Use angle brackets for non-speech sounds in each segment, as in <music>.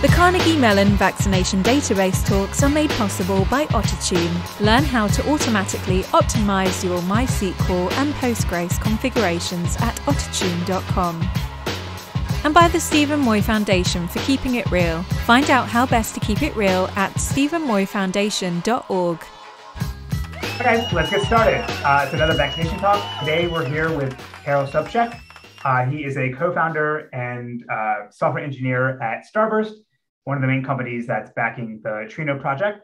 The Carnegie Mellon Vaccination Database talks are made possible by OtterTune. Learn how to automatically optimize your MySQL and Postgres configurations at ottertune.com. And by the Steven Moy Foundation for keeping it real. Find out how best to keep it real at stevenmoyfoundation.org. Okay, let's get started. Uh, it's another vaccination talk. Today we're here with Karol Sobczak. Uh, he is a co-founder and uh, software engineer at Starburst, one of the main companies that's backing the Trino project.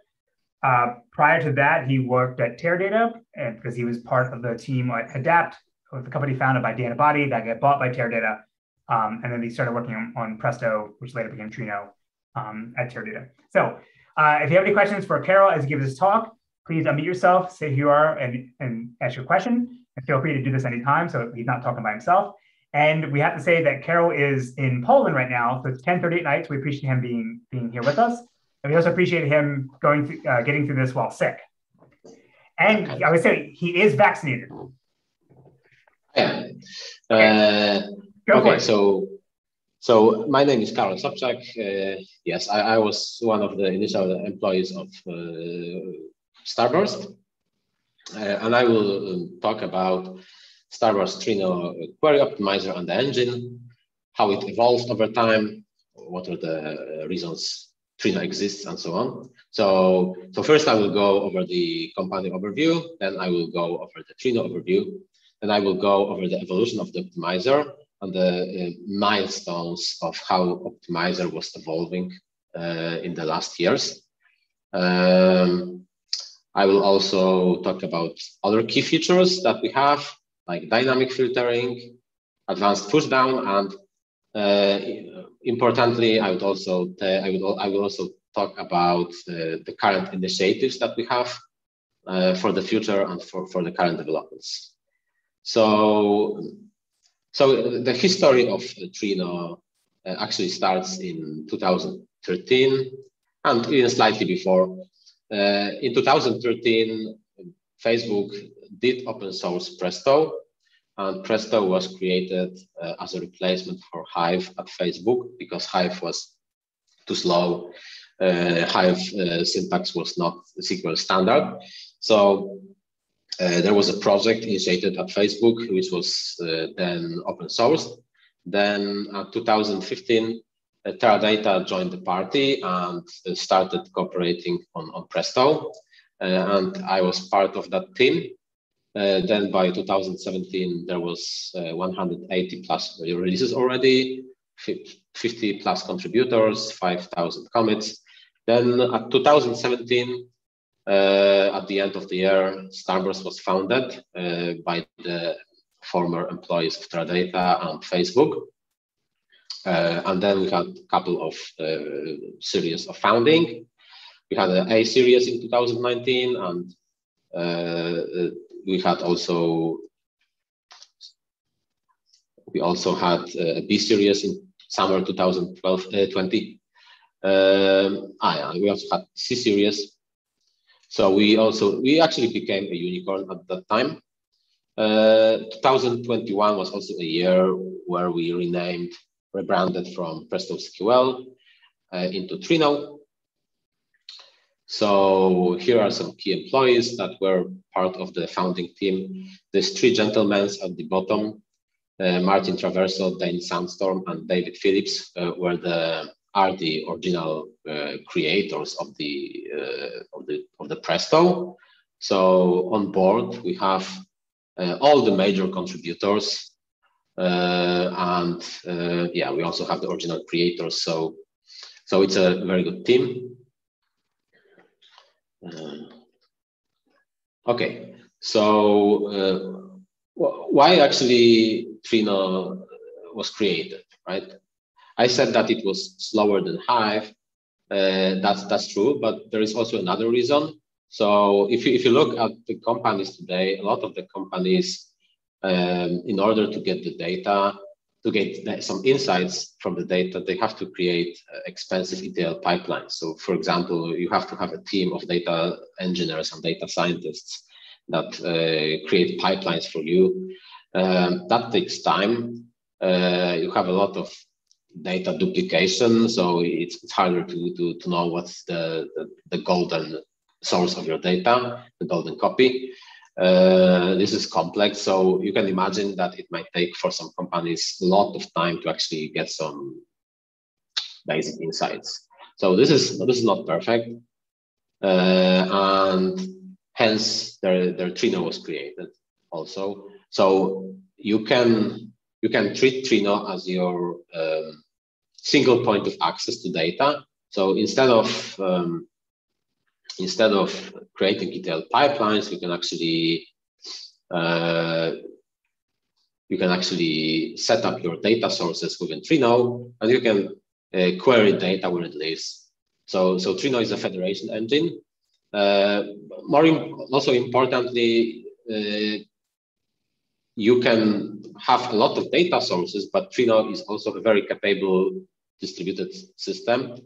Uh, prior to that, he worked at Teradata, and because he was part of the team at Hadapt, the company founded by Dan Abadi that got bought by Teradata, um, and then he started working on, on, Presto, which later became Trino um, at Teradata. So, uh, if you have any questions for Karol as he gives his talk, please unmute yourself, say who you are, and, and ask your question. And feel free to do this anytime so he's not talking by himself. And we have to say that Karol is in Poland right now, so it's 10:30 at night. So we appreciate him being being here with us, and we also appreciate him going through, uh, getting through this while sick. And I would say he is vaccinated. Yeah. Uh, okay. So, so my name is Karol Sobczak. Uh, yes, I, I, was one of the initial employees of uh, Starburst. Uh, and I will um, talk about Starburst Trino query optimizer and the engine, how it evolved over time, what are the reasons Trino exists, and so on. So, so first I will go over the company overview, then I will go over the Trino overview, then I will go over the evolution of the optimizer and the uh, milestones of how optimizer was evolving uh, in the last years. Um, I will also talk about other key features that we have, like dynamic filtering, advanced pushdown, and uh, importantly, I would also I would I will also talk about uh, the current initiatives that we have uh, for the future and for, for the current developments. So, so the history of Trino uh, actually starts in 2013 and even slightly before uh, in 2013, Facebook did open source Presto, and Presto was created uh, as a replacement for Hive at Facebook because Hive was too slow. Uh, Hive uh, syntax was not SQL standard. So uh, there was a project initiated at Facebook, which was uh, then open sourced. Then in 2015, Teradata joined the party and started cooperating on, on Presto. Uh, and I was part of that team. Uh, then by 2017, there was uh, 180 plus releases already, 50 plus contributors, 5,000 commits. Then at 2017, uh, at the end of the year, Starburst was founded uh, by the former employees of Teradata and Facebook. Uh, and then we had a couple of uh, series of founding. We had an A series in 2019, and we had also we also had a B series in summer 2012 uh, 20. Um, ah, yeah, we also had C series. So we also we actually became a unicorn at that time. Uh, 2021 was also a year where we renamed rebranded from Presto SQL uh, into Trino. So here are some key employees that were part of the founding team. There's three gentlemen at the bottom, uh, Martin Traverso, Dain Sundstrom, and David Phillips uh, were the are the original uh, creators of the uh, of the of the Presto. So on board we have uh, all the major contributors uh, and yeah, we also have the original creators. So, so it's a very good team. Uh, okay, so why actually Trino was created, right? I said that it was slower than Hive. Uh, that's that's true, but there is also another reason. So if you if you look at the companies today, a lot of the companies um, in order to get the data, to get some insights from the data, they have to create uh, expensive ETL pipelines. So, for example, you have to have a team of data engineers and data scientists that uh, create pipelines for you. Um, that takes time. Uh, you have a lot of data duplication, so it's, it's harder to, to, to know what's the, the, the golden source of your data, the golden copy. Uh, this is complex, so you can imagine that it might take for some companies a lot of time to actually get some basic insights. So this is this is not perfect, uh, and hence their their Trino was created also. So you can you can treat Trino as your um, single point of access to data. So instead of um, instead of creating ETL pipelines, you can actually uh, you can actually set up your data sources within Trino, and you can uh, query data where it lives. So, so Trino is a federation engine. Uh, more also importantly, uh, you can have a lot of data sources, but Trino is also a very capable distributed system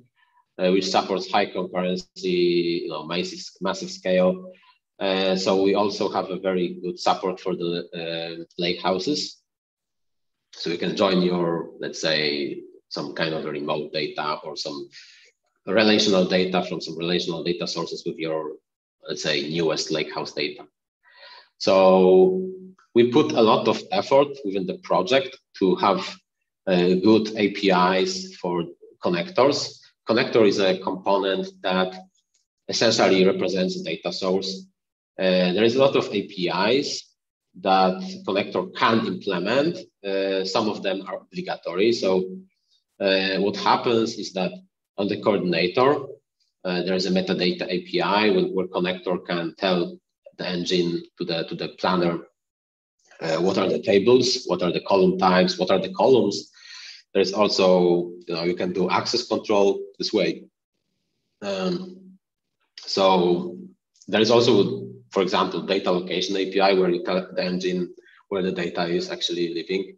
uh, which supports high concurrency, you know, massive, massive scale. Uh, so we also have a very good support for the uh, lake houses. So you can join your, let's say, some kind of remote data or some relational data from some relational data sources with your, let's say, newest lakehouse data. So we put a lot of effort within the project to have uh, good APIs for connectors connector is a component that essentially represents a data source. Uh, there is a lot of APIs that connector can implement. Uh, some of them are obligatory. So uh, what happens is that on the coordinator, uh, there is a metadata API where, where, connector can tell the engine to the to the planner uh, what are the tables, what are the column types, what are the columns, there's also, you know, you can do access control this way. Um, so there is also, for example, data location API where you tell the engine where the data is actually living.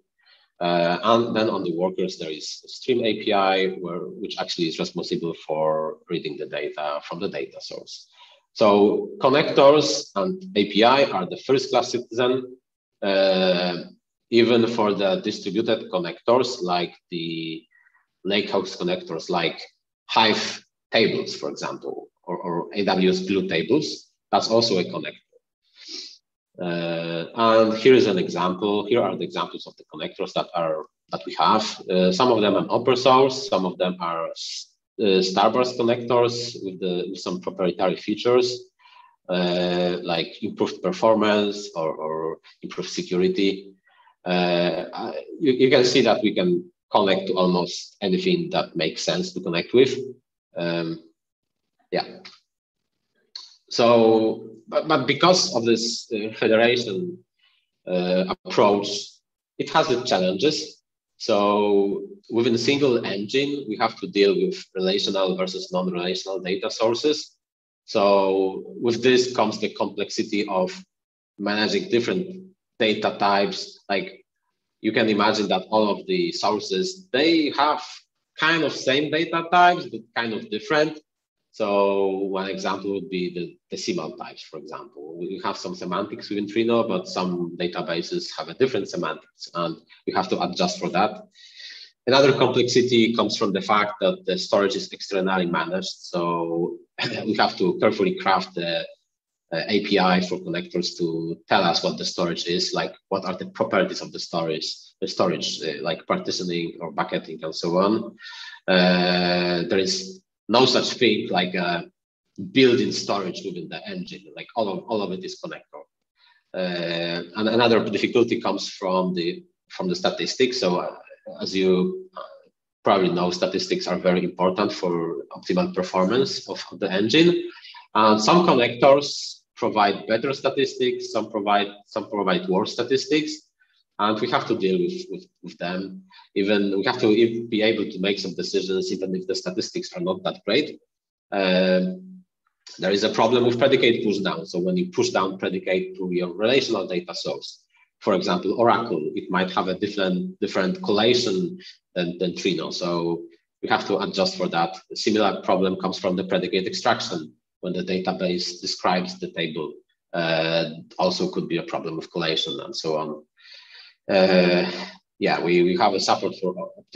Uh, and then on the workers, there is stream API, where, which actually is responsible for reading the data from the data source. So connectors and API are the first class citizen. Uh, even for the distributed connectors like the Lakehouse connectors, like Hive tables, for example, or, or AWS Glue tables, that's also a connector. Uh, and here is an example. Here are the examples of the connectors that are that we have. Uh, some of them are open source. Some of them are uh, Starburst connectors with, the, with some proprietary features uh, like improved performance or, or improved security you, you, can see that we can connect to almost anything that makes sense to connect with. Um, yeah. So, but, but because of this uh, federation uh, approach, it has its challenges. So within a single engine, we have to deal with relational versus non-relational data sources. So with this comes the complexity of managing different data types, like you can imagine that all of the sources, they have kind of same data types, but kind of different. So one example would be the decimal types, for example. We have some semantics within Trino, but some databases have a different semantics, and we have to adjust for that. Another complexity comes from the fact that the storage is externally managed. So <laughs> we have to carefully craft the API for connectors to tell us what the storage is, like what are the properties of the storage, the storage, uh, like partitioning or bucketing and so on. Uh, there is no such thing like a built-in storage within the engine, like all of, all of it is connector. Uh, and another difficulty comes from the from the statistics. So uh, as you uh, probably know, statistics are very important for optimal performance of the engine. And some connectors provide better statistics, some provide some provide worse statistics, and we have to deal with, with, with them. Even we have to be able to make some decisions, even if the statistics are not that great. Um, there is a problem with predicate push down. So when you push down predicate to your relational data source, for example, Oracle, it might have a different different collation than, than Trino. So we have to adjust for that. A similar problem comes from the predicate extraction when the database describes the table. Uh, also could be a problem of collation and so on. Uh, yeah, we, we have a support for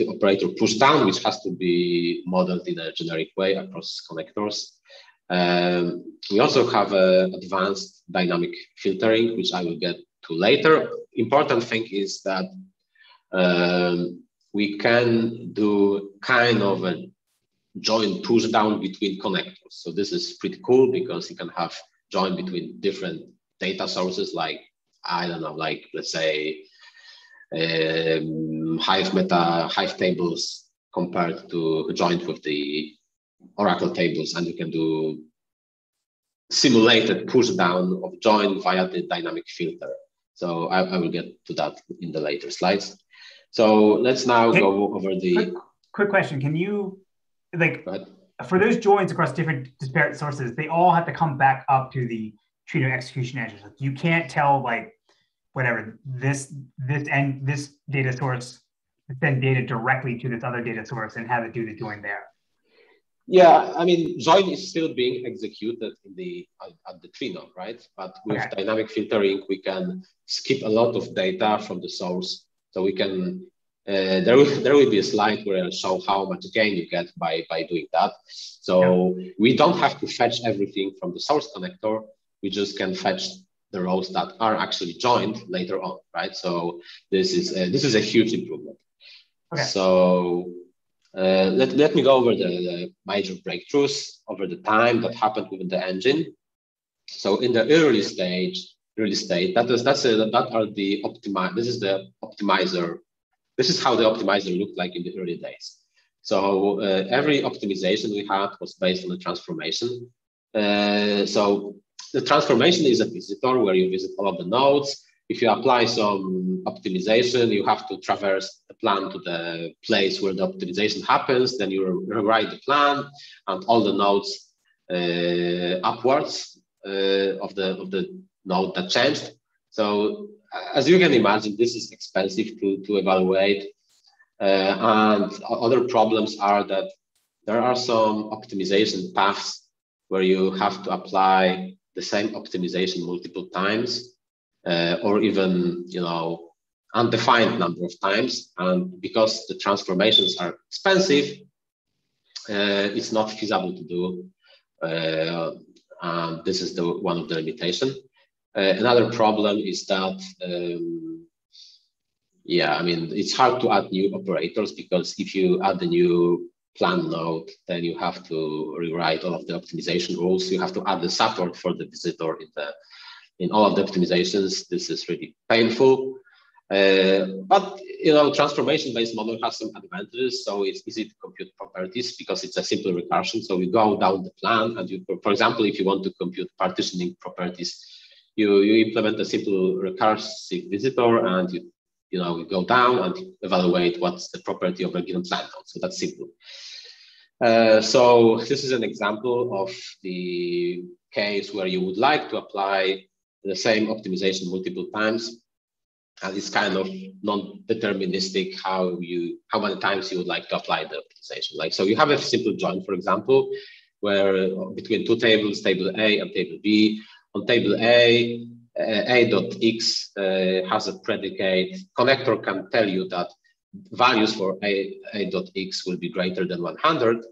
operator push down, which has to be modeled in a generic way across connectors. Um, we also have uh, advanced dynamic filtering, which I will get to later. Important thing is that um, we can do kind of a joint push down between connectors. So this is pretty cool because you can have join between different data sources like, I don't know, like let's say um, Hive meta, Hive tables compared to joint with the Oracle tables, and you can do simulated push down of join via the dynamic filter. So I, I will get to that in the later slides. So let's now go over the. Quick, quick question: Can you like for those joins across different disparate sources? They all have to come back up to the tree execution. Like you can't tell like whatever this this and this data source send data directly to this other data source and have it do the join there. Yeah, I mean, join is still being executed in the at the tree node, right? But with okay. dynamic filtering, we can skip a lot of data from the source. So we can uh, there will <laughs> there will be a slide where I'll show how much gain you get by by doing that. So yeah. we don't have to fetch everything from the source connector. We just can fetch the rows that are actually joined later on, right? So this is a, this is a huge improvement. Okay. So uh, let, let me go over the, the, major breakthroughs over the time that happened within the engine. So in the early stage, early state, that is that's a, that are the optimize. This is the optimizer. This is how the optimizer looked like in the early days. So uh, every optimization we had was based on a transformation. Uh, so the transformation is a visitor where you visit all of the nodes if you apply some optimization, you have to traverse the plan to the place where the optimization happens. Then you rewrite the plan and all the nodes uh, upwards uh, of the of the node that changed. So as you can imagine, this is expensive to, to evaluate. Uh, and other problems are that there are some optimization paths where you have to apply the same optimization multiple times uh, or even you know undefined number of times. And because the transformations are expensive, uh, it's not feasible to do. Uh, and this is the one of the limitation. Uh, another problem is that um, yeah, I mean, it's hard to add new operators because if you add a new plan node, then you have to rewrite all of the optimization rules. You have to add the support for the visitor in the in all of the optimizations, this is really painful. Uh, but you know, transformation-based model has some advantages. So it's easy to compute properties because it's a simple recursion. So you go down the plan, and you, for example, if you want to compute partitioning properties, you you implement a simple recursive visitor, and you you know you go down and evaluate what's the property of a given plan node. So that's simple. Uh, so this is an example of the case where you would like to apply the same optimization multiple times. And it's kind of non-deterministic how you how many times you would like to apply the optimization. Like so, you have a simple join, for example, where between two tables, table A and table B. On table A, uh, a dot x uh, has a predicate. Connector can tell you that values for a, a dot x will be greater than 100.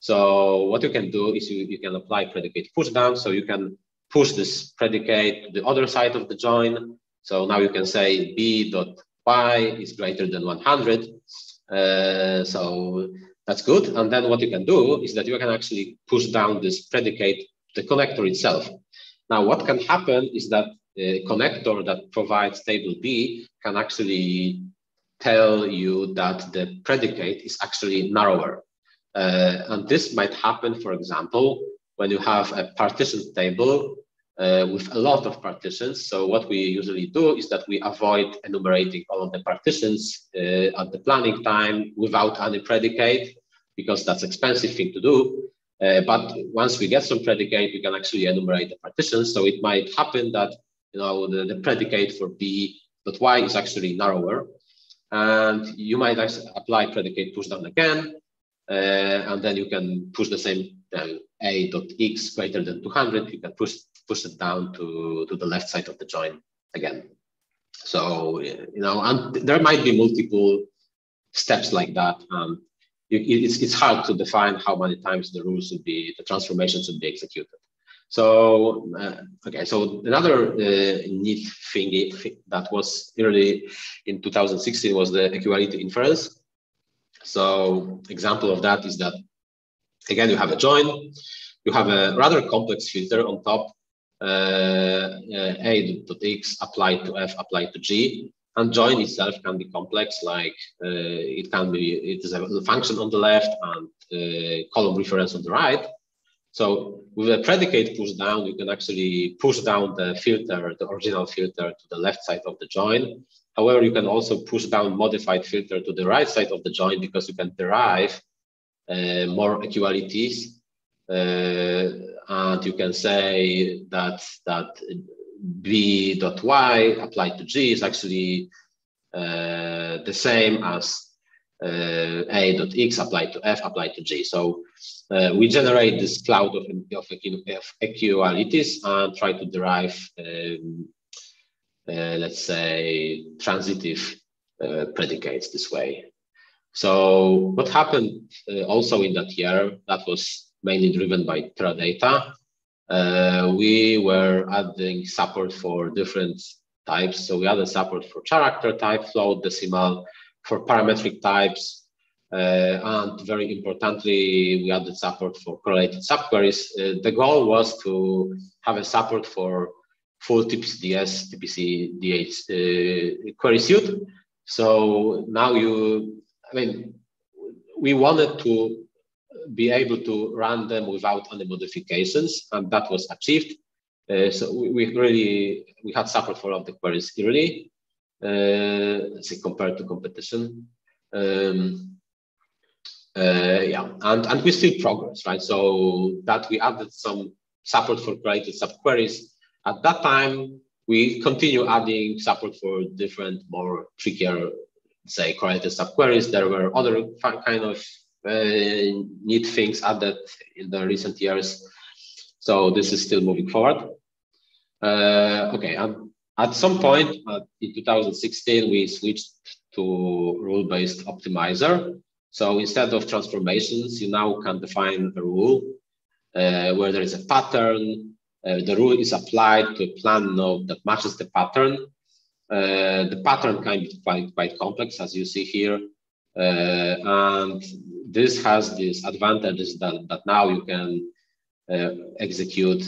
So what you can do is you, you can apply predicate pushdown. So you can push this predicate to the other side of the join. So now you can say b dot y is greater than 100. Uh, so that's good. And then what you can do is that you can actually push down this predicate, the connector itself. Now, what can happen is that a connector that provides table B can actually tell you that the predicate is actually narrower. Uh, and this might happen, for example, when you have a partition table uh, with a lot of partitions. So what we usually do is that we avoid enumerating all of the partitions uh, at the planning time without any predicate, because that's expensive thing to do. Uh, but once we get some predicate, we can actually enumerate the partitions. So it might happen that you know the, the predicate for b dot y is actually narrower, and you might apply predicate push down again, uh, and then you can push the same uh, a dot x greater than 200, you can push, push it down to, to the left side of the join again. So you know, and there might be multiple steps like that. Um, it's, it's hard to define how many times the rules should be, the transformation should be executed. So, uh, okay, so another uh, neat thing that was early in 2016 was the equality inference. So example of that is that, again, you have a join, you have a rather complex filter on top, uh, uh a.x applied to f applied to g, and join itself can be complex, like uh, it can be, it is a function on the left and uh, column reference on the right. So with a predicate push down, you can actually push down the filter, the original filter to the left side of the join. However, you can also push down modified filter to the right side of the join because you can derive uh, more equalities. Uh, and you can say that, that b dot y applied to g is actually uh, the same as uh, a dot x applied to f applied to g. So uh, we generate this cloud of, of, of equalities and try to derive, um, uh, let's say, transitive uh, predicates this way. So what happened uh, also in that year, that was mainly driven by Teradata, uh, we were adding support for different types. So we added support for character type, float, decimal, for parametric types, uh, and very importantly, we added support for correlated subqueries. Uh, the goal was to have a support for full TPCDS, TPCH uh, query suite. So now you, I mean, we wanted to be able to run them without any modifications, and that was achieved. Uh, so we, we, really we had support for all the queries early, uh, compared to competition. Um, uh, yeah, and and we still progress, right? So that we added some support for correlated subqueries. At that time, we continue adding support for different, more trickier, say, correlated subqueries. There were other kind of uh, neat things added in the recent years. So this is still moving forward. Uh, okay, and at some point in 2016, we switched to rule-based optimizer. So instead of transformations, you now can define a rule uh, where there is a pattern. Uh, the rule is applied to a plan node that matches the pattern. Uh, the pattern can be quite, quite complex, as you see here. Uh, and this has this advantages that, that now you can uh, execute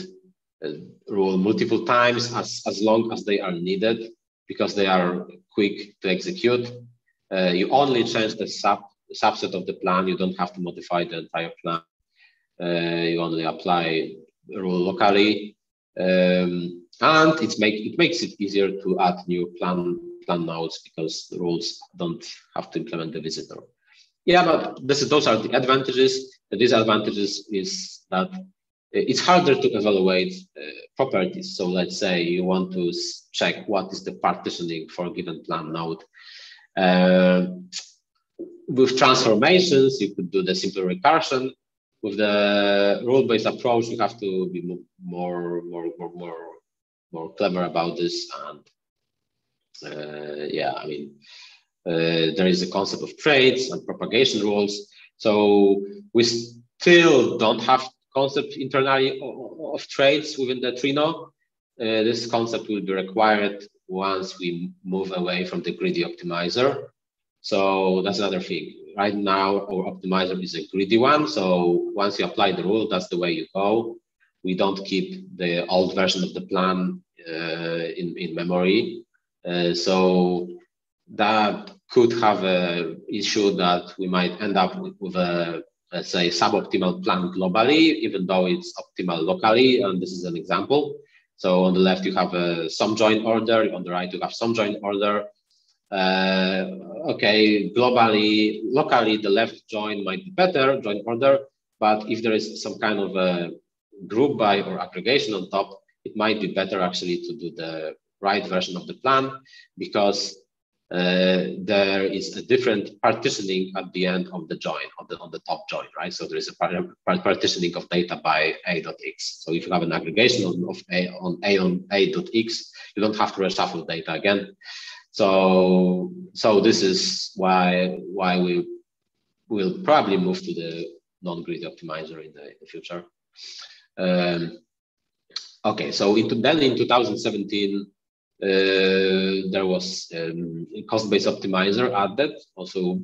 uh, rule multiple times as, as long as they are needed because they are quick to execute. Uh, you only change the sub subset of the plan. You don't have to modify the entire plan. Uh, you only apply rule locally. Um, and it, make, it makes it easier to add new plan plan nodes because the rules don't have to implement the visitor. Yeah, but this is, those are the advantages. The disadvantages is that it's harder to evaluate uh, properties. So let's say you want to check what is the partitioning for a given plan node. Uh, with transformations, you could do the simple recursion. With the rule-based approach, you have to be more, more, more, more, more clever about this and uh, yeah, I mean, uh, there is a concept of traits and propagation rules. So we still don't have concept internally of, of traits within the Trino. Uh, this concept will be required once we move away from the greedy optimizer. So that's another thing. Right now, our optimizer is a greedy one. So once you apply the rule, that's the way you go. We don't keep the old version of the plan uh, in, in memory. Uh, so that could have a issue that we might end up with, with a let's say suboptimal plan globally, even though it's optimal locally. And this is an example. So on the left you have a some join order. On the right you have some join order. Uh, okay, globally, locally the left join might be better join order, but if there is some kind of a group by or aggregation on top, it might be better actually to do the right version of the plan because uh, there is a different partitioning at the end of the join, on the, on the top join, right? So there is a partitioning of data by a dot x. So if you have an aggregation of, of a on a on a dot x, you don't have to reshuffle data again. So so this is why why we will probably move to the non-greedy optimizer in the, in the future. Um, okay, so into, then in 2017, uh, there was um, cost-based optimizer added. Also,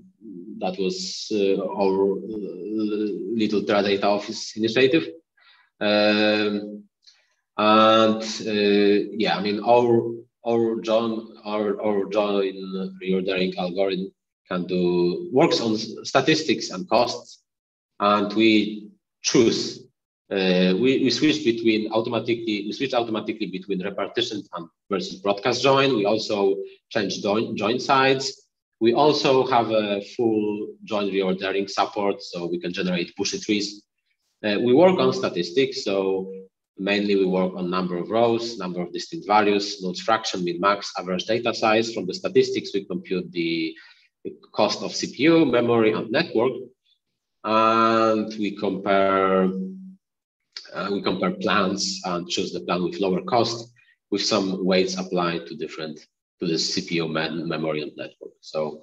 that was uh, our uh, little Teradata office initiative. Um, and uh, yeah, I mean, our our join our our join reordering algorithm can do works on statistics and costs, and we choose uh, we, we switch between automatically we switch automatically between repartition versus broadcast join. We also change join, join sides. We also have a full join reordering support, so we can generate bushy trees. Uh, we work on statistics, so mainly we work on number of rows, number of distinct values, nulls fraction, min max, average data size. From the statistics, we compute the cost of CPU, memory, and network, and we compare uh, we compare plans and choose the plan with lower cost with some weights applied to different to the CPU memory and network. So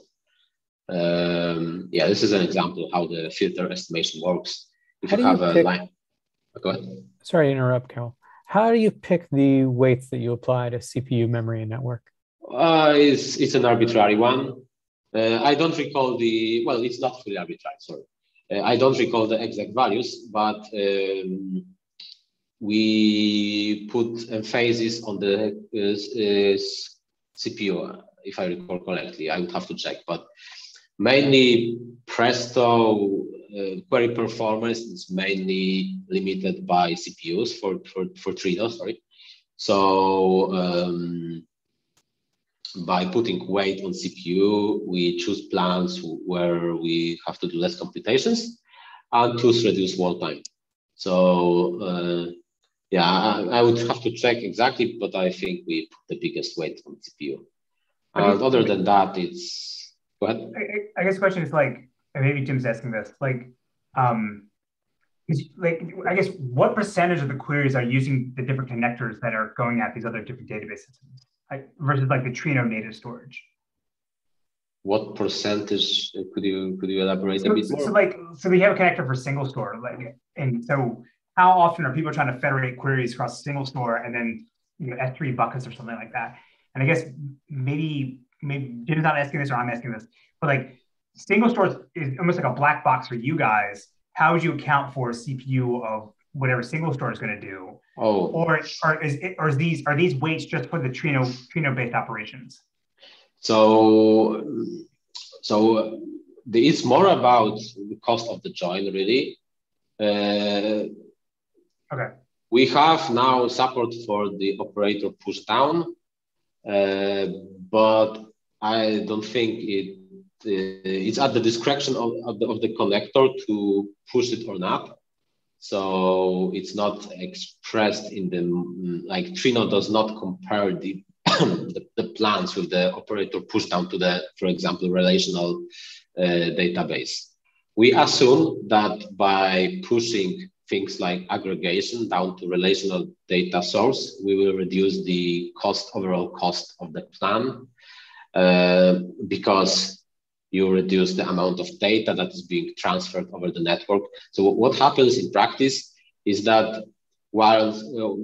um, yeah, this is an example how the filter estimation works. If how you have you a pick, line, oh, go ahead. Sorry to interrupt, Karol. How do you pick the weights that you apply to CPU, memory, and network? Uh, it's, it's an arbitrary one. Uh, I don't recall the, well, it's not fully arbitrary, sorry. Uh, I don't recall the exact values, but um, we put emphasis on the uh, CPU, if I recall correctly. I would have to check, but mainly Presto uh, query performance is mainly limited by CPUs for, for, for Trino, sorry. So um, by putting weight on CPU, we choose plans where we have to do less computations and choose reduce wall time. So uh, yeah, I, I, would have to check exactly, but I think we put the biggest weight on CPU. And other than that, it's go ahead. I, I guess the question is like, maybe Jim's asking this, like, um, is like, I guess what percentage of the queries are using the different connectors that are going at these other different database systems like, versus like the Trino native storage? What percentage could you could you elaborate so, a bit more? So like, so we have a connector for SingleStore, like, and so how often are people trying to federate queries across a SingleStore and then you know S3 buckets or something like that? And I guess maybe maybe Jim's not asking this or I'm asking this, but like single stores is almost like a black box for you guys. How would you account for CPU of whatever SingleStore is going to do? Oh, or or is it, or is these are these weights just for the Trino Trino based operations? So so the, it's more about the cost of the join really. Uh, Okay. We have now support for the operator push down, uh, but I don't think it uh, it's at the discretion of, of, the, of the connector to push it or not. So it's not expressed in the like Trino does not compare the, <coughs> the, the plans with the operator push down to the, for example, relational uh, database. We assume that by pushing things like aggregation down to relational data source, we will reduce the cost, overall cost of the plan uh, because you reduce the amount of data that is being transferred over the network. So what happens in practice is that while uh,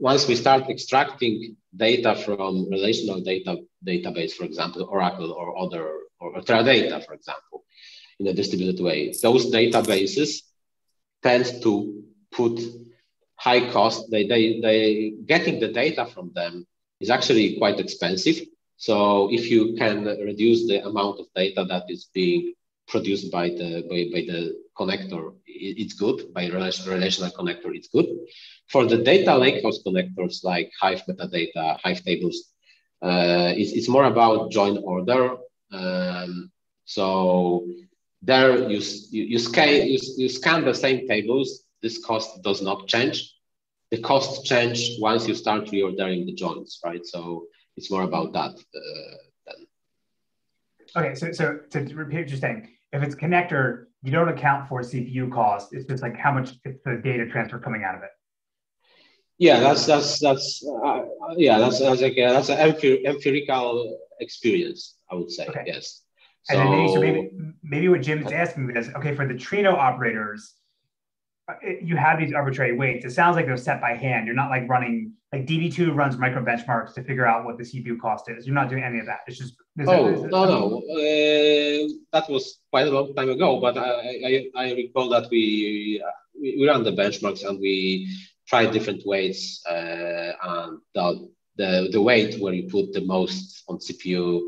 once we start extracting data from relational data database, for example, Oracle or other or Teradata, for example, in a distributed way, those databases tend to put high cost. They, they, they getting the data from them is actually quite expensive. So if you can reduce the amount of data that is being produced by the by, by the connector, it's good. By relational connector, it's good. For the data lakehouse connectors like Hive metadata, Hive tables, uh, it's, it's more about join order. Um, so there you, you, you, scan, you, you scan the same tables, this cost does not change. The cost change once you start reordering the joins, right? So it's more about that uh, then. Okay, so, so to repeat what you're saying, if it's connector, you don't account for CPU cost. It's just like how much it's the data transfer coming out of it. Yeah, that's that's that's uh, yeah, that's that's like uh, that's an empirical experience. I would say okay. yes. And so, then maybe, so maybe maybe what Jim is asking is okay for the Trino operators you have these arbitrary weights. It sounds like they're set by hand. You're not like running like DB2 runs micro benchmarks to figure out what the CPU cost is. You're not doing any of that. It's just oh it, no no uh, that was quite a long time ago. But I I, I recall that we we ran the benchmarks and we tried different weights uh, and the, the the weight where you put the most on CPU uh,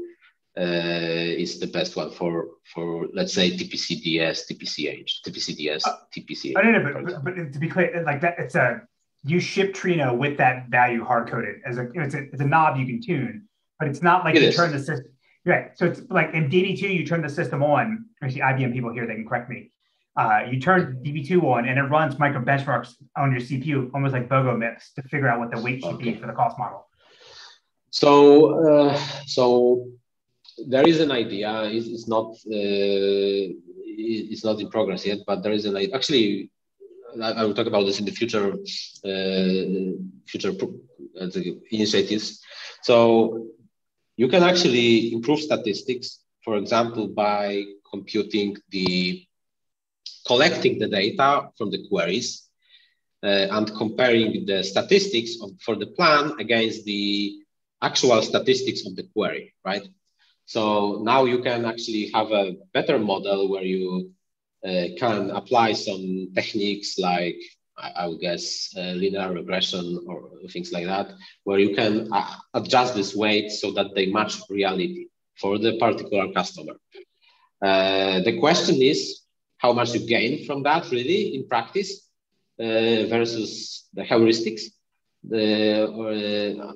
is the best one for for let's say TPCDS, TPCH, TPCDS, uh, TPCH. I don't know, but, but, but, to be clear, like that, it's a you ship Trino with that value hard coded as a it's a it's a knob you can tune, but it's not like it you is. turn the system. Right. So it's like in DB2, you turn the system on. Actually, IBM people here, they can correct me. Uh, you turn DB2 on and it runs micro benchmarks on your CPU, almost like BogoMIPS to figure out what the weight should okay. be for the cost model. So, uh, so there is an idea. It's, it's not uh, it's not in progress yet, but there is an idea. Actually, I, will talk about this in the future uh, future uh, initiatives. So you can actually improve statistics, for example, by computing the collecting the data from the queries uh, and comparing the statistics of, for the plan against the actual statistics of the query, right? So now you can actually have a better model where you uh, can apply some techniques like I, would guess uh, linear regression or things like that, where you can uh, adjust this weight so that they match reality for the particular customer. Uh, the question is how much you gain from that really in practice uh, versus the heuristics. The, or, uh,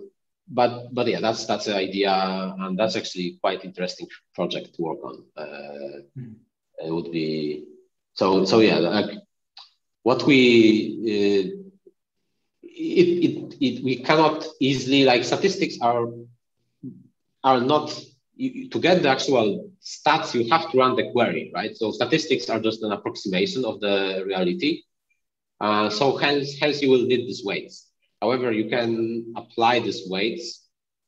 but but yeah, that's that's the idea, and that's actually quite interesting project to work on. Uh, mm. It would be so so yeah. Like what we uh, it, it, it we cannot easily like statistics are are not you, to get the actual stats you have to run the query right so statistics are just an approximation of the reality uh, so hence hence you will need these weights However, you can apply these weights.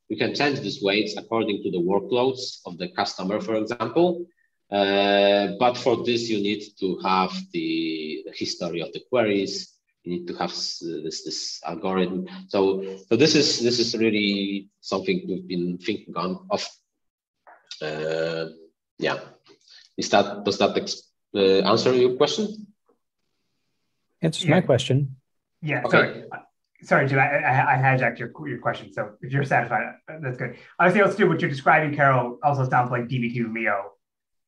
You can change these weights according to the workloads of the customer, for example. Uh, but for this, you need to have the, the, history of the queries. You need to have this, this algorithm. So, so this is this is really something we've been thinking on of. Uh, yeah, is that does that uh, answer your question? Answers yeah. my question. Yeah. Okay. Sorry sorry, Jim, I, I, I, hijacked your, your question. So if you're satisfied, that's good. Obviously, let's do what you're describing, Karol, also sounds like DB2 Leo,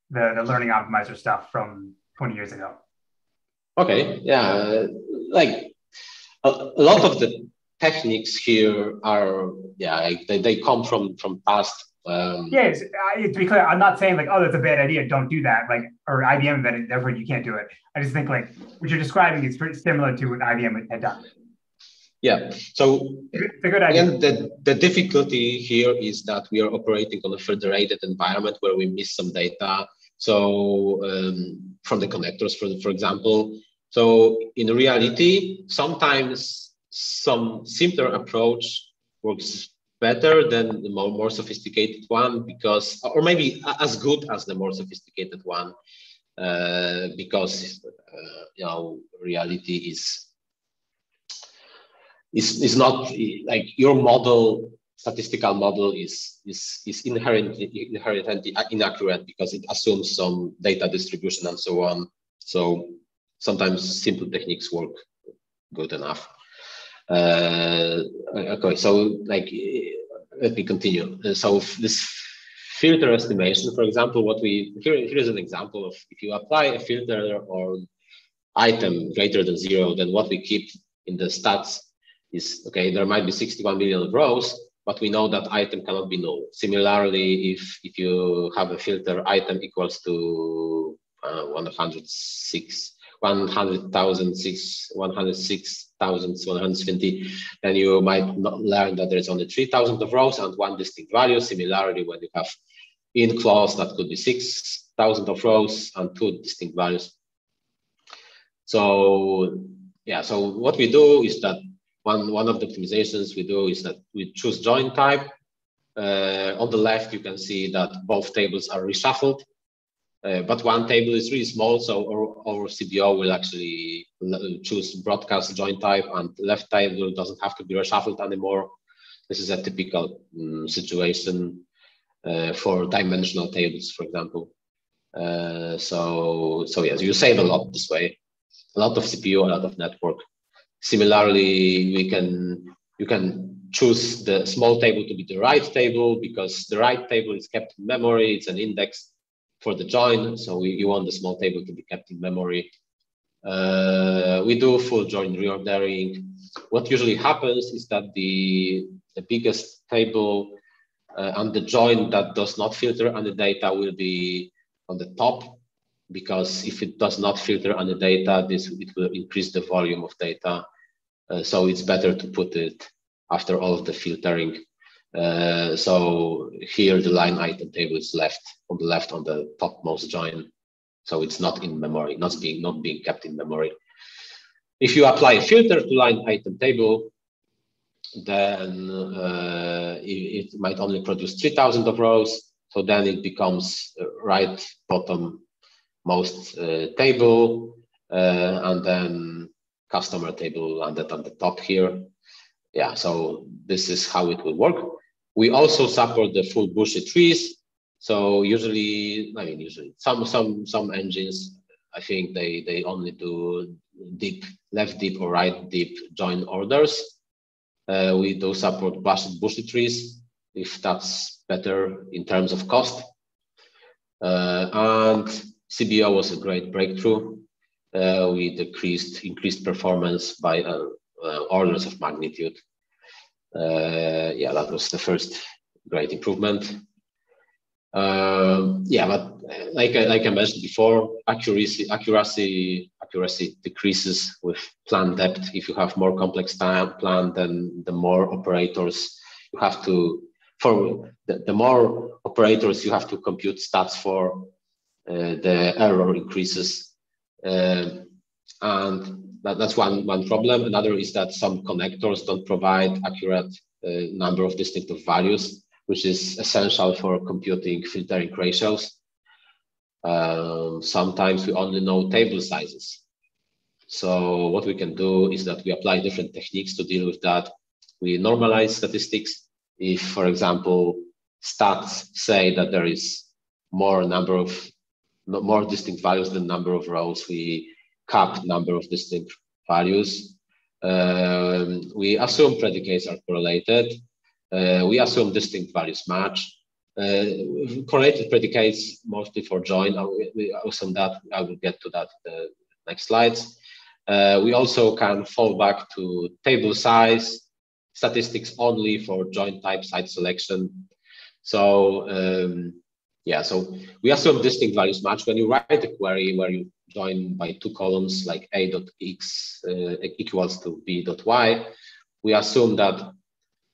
the, the learning optimizer stuff from 20 years ago. Okay, yeah, like a, a lot of the techniques here are, yeah, like they, they come from from past. Um, yes, uh, to be clear, I'm not saying like, oh, that's a bad idea, don't do that, like, or IBM invented, therefore you can't do it. I just think like what you're describing is pretty similar to what IBM had done. Yeah. So again, the, the difficulty here is that we are operating on a federated environment where we miss some data. So um, from the connectors, for, for example. So in reality, sometimes some simpler approach works better than the more, more sophisticated one because, or maybe as good as the more sophisticated one, uh, because, uh, you know, reality is is, is not like your model statistical model is is is inherently inherently inaccurate because it assumes some data distribution and so on. So sometimes simple techniques work good enough. Uh, okay, so like let me continue. So this filter estimation, for example, what we here here is an example of if you apply a filter or item greater than zero, then what we keep in the stats is, okay, there might be 61 million rows, but we know that item cannot be null. Similarly, if, if you have a filter item equals to uh, 106, 100,006, 106,120, then you might learn that there's only 3,000 of rows and one distinct value. Similarly, when you have in clause, that could be 6,000 of rows and two distinct values. So yeah, so what we do is that one, one of the optimizations we do is that we choose join type. Uh, on the left, you can see that both tables are reshuffled, uh, but one table is really small, so our, our CBO will actually choose broadcast join type and left table doesn't have to be reshuffled anymore. This is a typical um, situation uh, for dimensional tables, for example. Uh, so, so yes, you save a lot this way, a lot of CPU, a lot of network. Similarly, we can you can choose the small table to be the right table because the right table is kept in memory. It's an index for the join, so you want the small table to be kept in memory. Uh, we do full join reordering. What usually happens is that the the biggest table uh, and the join that does not filter on the data will be on the top because if it does not filter on the data, this it will increase the volume of data. Uh, so it's better to put it after all of the filtering. Uh, so here the line item table is left on the left on the topmost join. So it's not in memory, not being not being kept in memory. If you apply a filter to line item table, then uh, it, it, might only produce 3000 of rows. So then it becomes right bottom most uh, table uh, and then customer table landed on the top here. Yeah, so this is how it will work. We also support the full Bushy trees. So usually, I mean, usually some some some engines, I think they they only do deep left deep or right deep join orders. Uh, we do support Bushy trees if that's better in terms of cost. Uh, and CBO was a great breakthrough. Uh, we decreased, increased performance by uh, uh, orders of magnitude. Uh, yeah, that was the first great improvement. Um, yeah, but like I, like I mentioned before, accuracy, accuracy, accuracy decreases with plan depth. If you have more complex plan, then the more operators you have to for the, the more operators you have to compute stats for, uh, the error increases. Uh, and that, that's one, one problem. Another is that some connectors don't provide accurate uh, number of distinctive values, which is essential for computing filtering ratios. Um, sometimes we only know table sizes. So what we can do is that we apply different techniques to deal with that. We normalize statistics if, for example, stats say that there is more number of more distinct values than number of rows, we cap number of distinct values. Um, we assume predicates are correlated. Uh, we assume distinct values match. Uh, correlated predicates mostly for join. We, assume that. I will get to that the next slides. Uh, we also can fall back to table size, statistics only for joint type site selection. So um, yeah, so we assume distinct values match. When you write a query where you join by two columns like a dot uh, equals to b dot y, we assume that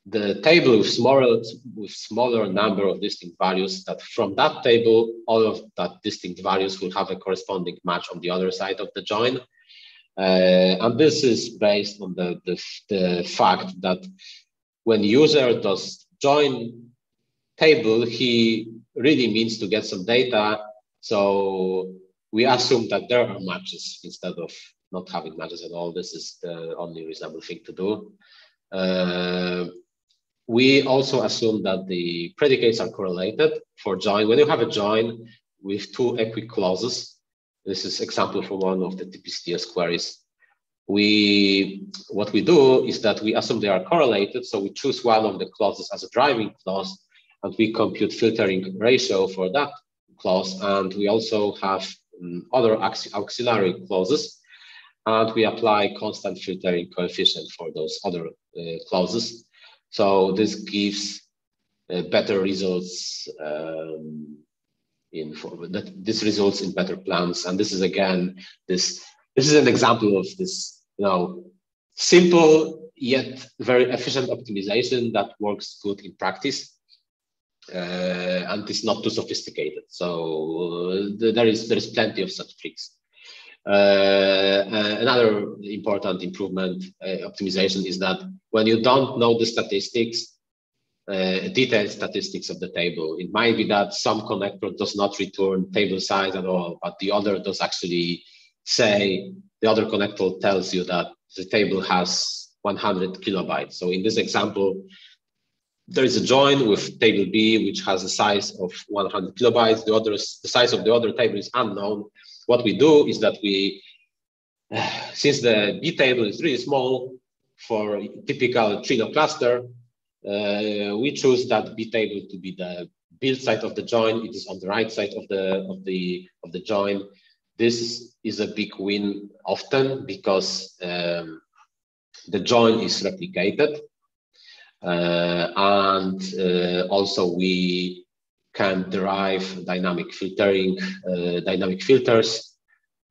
the table with smaller with smaller number of distinct values that from that table all of that distinct values will have a corresponding match on the other side of the join uh, and this is based on the, the, the fact that when user does join table, he really means to get some data. So we assume that there are matches instead of not having matches at all. This is the only reasonable thing to do. Uh, we also assume that the predicates are correlated for join. When you have a join with two equi clauses, this is example for one of the TPCDS queries. We, what we do is that we assume they are correlated. So we choose one of the clauses as a driving clause and we compute filtering ratio for that clause. And we also have um, other auxiliary clauses and we apply constant filtering coefficient for those other uh, clauses. So this gives uh, better results um, in for that this results in better plans and this is again this this is an example of this you know simple yet very efficient optimization that works good in practice and it's not too sophisticated so uh, there is there is plenty of such tricks Uh, another important improvement uh, optimization is that when you don't know the statistics, uh, detailed statistics of the table, it might be that some connector does not return table size at all, but the other does actually say the other connector tells you that the table has 100 kilobytes. So in this example, there is a join with table B, which has a size of 100 kilobytes. The other, the size of the other table is unknown. What we do is that we, <sighs> since the B table is really small for typical Trino cluster, uh, we choose that B table to be the build side of the join. It is on the right side of the of the of the join. This is a big win often because um, the join is replicated, and uh, also we can derive dynamic filtering, uh, dynamic filters.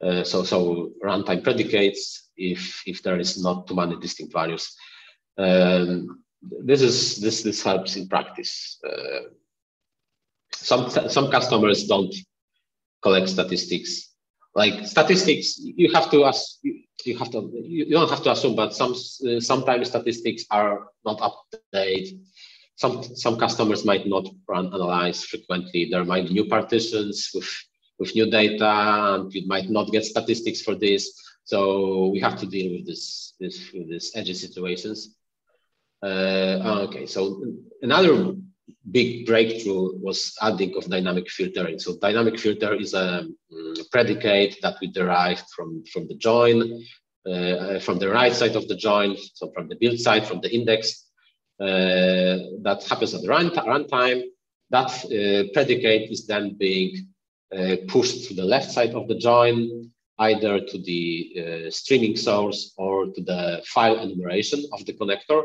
Uh, so, so runtime predicates if, if there is not too many distinct values. Um, this is this this helps in practice. Uh, some some customers don't collect statistics. Like statistics, you have to ask. You, you have to. You don't have to assume, but some uh, sometimes statistics are not up to date some some customers might not run analyze frequently. There might be new partitions with with new data, and you might not get statistics for this. So we have to deal with this this with these edgy situations. Uh, okay, so another big breakthrough was adding of dynamic filtering. So dynamic filter is a um, predicate that we derived from from the join, uh, from the right side of the join, so from the build side, from the index, uh, that happens at the run runtime. That uh, predicate is then being uh, pushed to the left side of the join, either to the streaming source or to the file enumeration of the connector.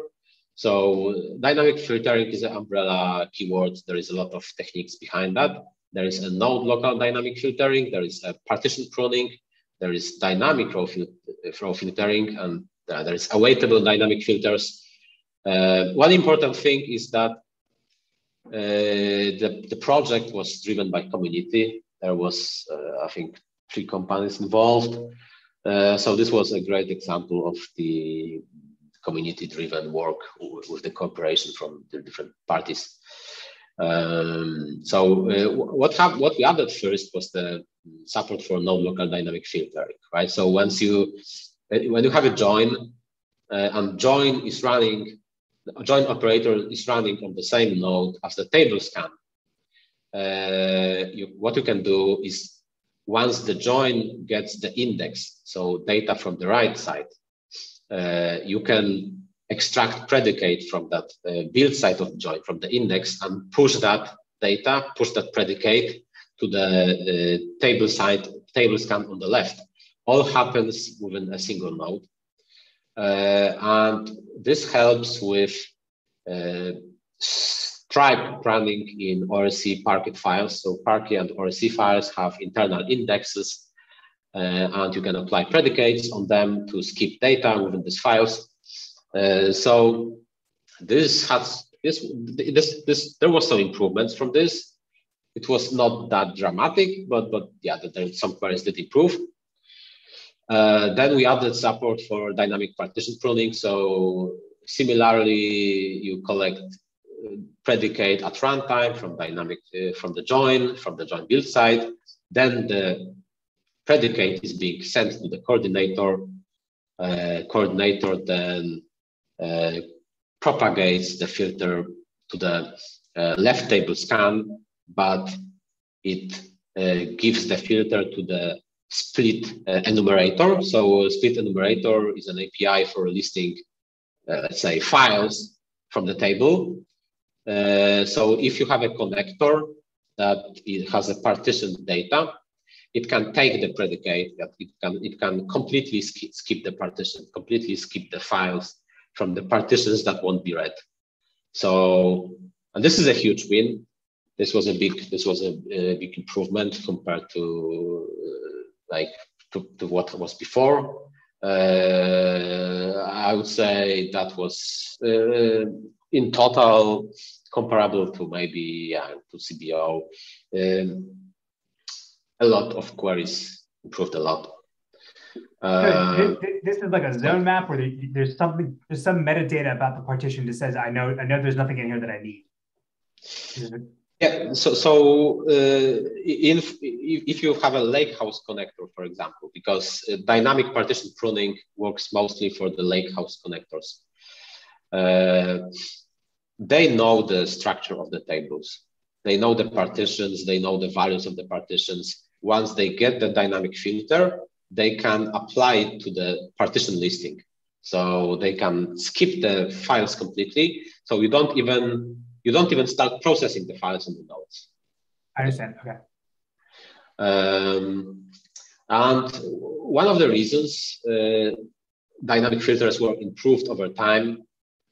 So dynamic filtering is an umbrella keyword. There is a lot of techniques behind that. There is a node local dynamic filtering. There is a partition pruning. There is dynamic row, fil row filtering, and uh, there is awaitable dynamic filters. Uh, one important thing is that uh, the, the project was driven by community. There was, uh, I think, three companies involved. so this was a great example of the community-driven work with the cooperation from the different parties. Um, so uh, what have, what we added first was the support for node-local dynamic filtering, right? So once you when you have a join uh, and join is running join operator is running on the same node as the table scan, uh, you, what you can do is once the join gets the index, so data from the right side, uh, you can extract predicate from that uh, build side of join, from the index, and push that data, push that predicate to the uh, table side, table scan on the left. All happens within a single node. Uh, and this helps with uh, Stripe pruning in ORC Parquet files. So Parquet and ORC files have internal indexes uh, and you can apply predicates on them to skip data within these files. Uh, so this has this, this this there was some improvements from this. It was not that dramatic, but but yeah, there some queries did improve. Uh, then we added support for dynamic partition pruning. So similarly, you collect uh, predicate at runtime from dynamic uh, from the join from the join build side. Then the predicate is being sent to the coordinator. Uh, coordinator then uh, propagates the filter to the uh, left table scan, but it gives the filter to the split uh, enumerator. So split enumerator is an API for listing, uh, let's say, files from the table. Uh, so if you have a connector that it has a partitioned data, it can take the predicate that it can it can completely skip, skip the partition, completely skip the files from the partitions that won't be read. So, and this is a huge win. This was a big this was a, a big improvement compared to like to, to what was before. Uh, I would say that was uh, in total comparable to maybe yeah, to CBO. Um, a lot of queries improved a lot. Uh, this, is like a zone map where there's something, there's some metadata about the partition that says, I know, I know there's nothing in here that I need. Yeah, so, so uh, in, if you have a lakehouse connector, for example, because uh, dynamic partition pruning works mostly for the lakehouse connectors, uh, they know the structure of the tables. They know the partitions, they know the values of the partitions. Once they get the dynamic filter, they can apply it to the partition listing. So they can skip the files completely. So you don't even you don't even start processing the files in the nodes. I understand. Okay. Um, and one of the reasons uh, dynamic filters were improved over time,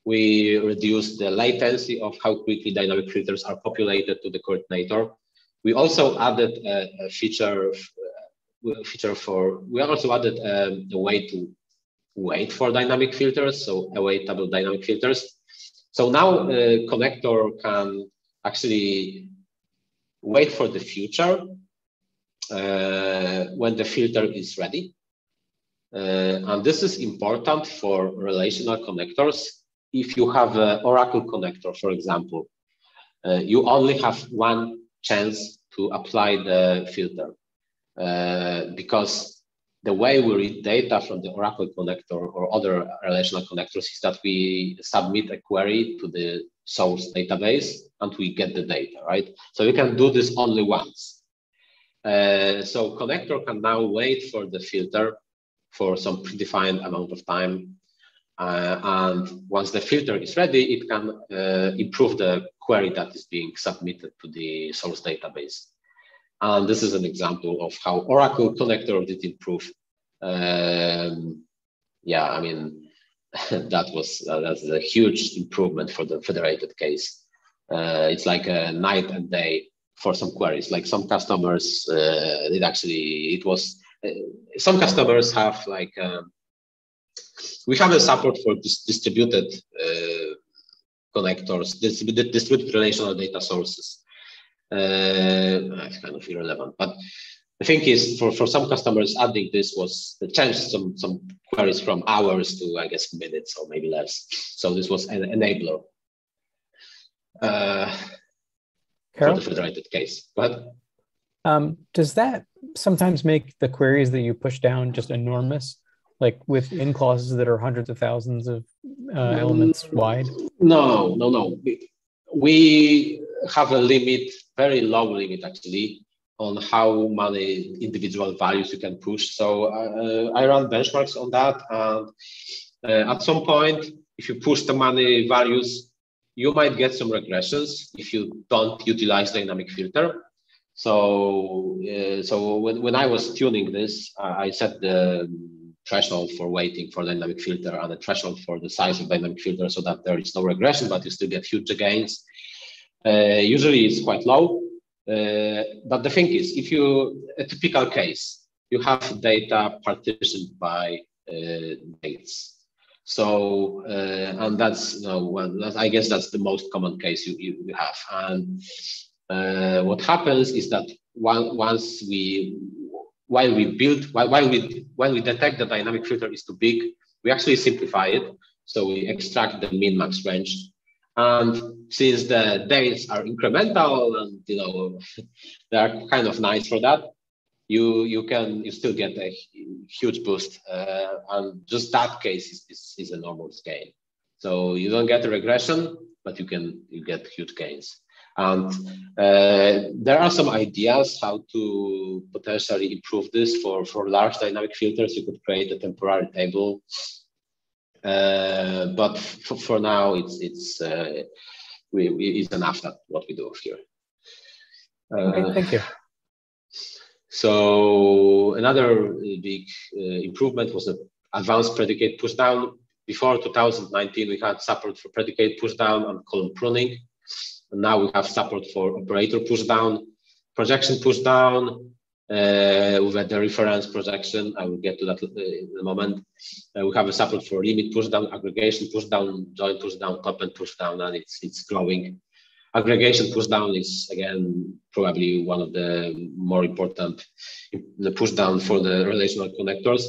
we reduced the latency of how quickly dynamic filters are populated to the coordinator. We also added a, a feature feature for, we also added um, a way to wait for dynamic filters, so awaitable dynamic filters. So now uh, connector can actually wait for the future uh, when the filter is ready. Uh, and this is important for relational connectors. If you have an Oracle connector, for example, uh, you only have one chance to apply the filter. Uh, because the way we read data from the Oracle connector or other relational connectors is that we submit a query to the source database and we get the data, right? So you can do this only once. Uh, so connector can now wait for the filter for some predefined amount of time. Uh, and once the filter is ready, it can uh, improve the query that is being submitted to the source database. And this is an example of how Oracle connector did improve. Um, yeah, I mean, <laughs> that was uh, that's a huge improvement for the federated case. Uh, it's like a night and day for some queries. Like some customers, uh, it actually it was uh, some customers have like um, we have a support for dis distributed uh, connectors, distributed, distributed relational data sources. Uh, it's kind of irrelevant. But the thing is, for, for some customers, adding this was changed some some queries from hours to I guess minutes or maybe less. So this was an enabler uh, for the federated case. But um, does that sometimes make the queries that you push down just enormous? Like with in clauses that are hundreds of thousands of uh, elements wide? No, no, no. We have a limit, very low limit actually, on how many individual values you can push. So uh, I run benchmarks on that. And uh, at some point, if you push the many values, you might get some regressions if you don't utilize dynamic filter. So, uh, so when, when I was tuning this, I set the threshold for waiting for dynamic filter and a threshold for the size of dynamic filter so that there is no regression, but you still get huge gains. Uh, usually it's quite low. Uh, but the thing is, if you, a typical case, you have data partitioned by uh, dates. So, and that's, you know, well, that's, I guess that's the most common case you, you, you have. And uh, what happens is that one, once we, while we build, while, while we while we detect the dynamic filter is too big, we actually simplify it. So we extract the min max range and since the days are incremental and you know <laughs> they are kind of nice for that, you you can you still get a huge boost. Uh, and just that case is, is, is a normal scale. So you don't get a regression, but you can you get huge gains. And uh, there are some ideas how to potentially improve this for, for large dynamic filters. You could create a temporary table uh, but for now, it's it's uh, we, we, it's enough that what we do here. okay, uh, thank you. So another big improvement was the advanced predicate pushdown. Before 2019, we had support for predicate pushdown and column pruning. And now we have support for operator pushdown, projection pushdown, uh, with the reference projection. I will get to that in a moment. Uh, we have a support for limit pushdown, aggregation pushdown, join pushdown, top N pushdown, and it's it's growing. Aggregation pushdown is again probably one of the more important the pushdown for the relational connectors.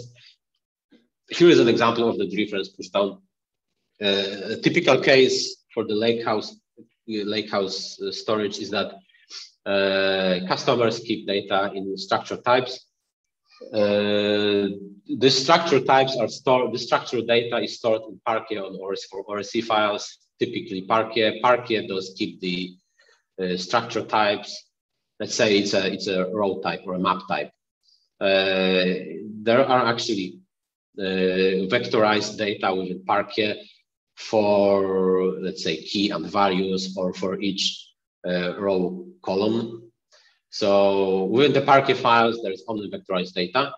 here is an example of the reference push down. Uh, a typical case for the lakehouse lakehouse uh, storage is that uh, customers keep data in structure types. Uh, the structure types are stored, the structural data is stored in Parquet on or RSC files, typically Parquet. Parquet does keep the uh, structure types. Let's say it's a, it's a row type or a map type. Uh, there are actually uh, vectorized data within Parquet for, let's say, key and values or for each uh, row column. So within the Parquet files, there's only vectorized data.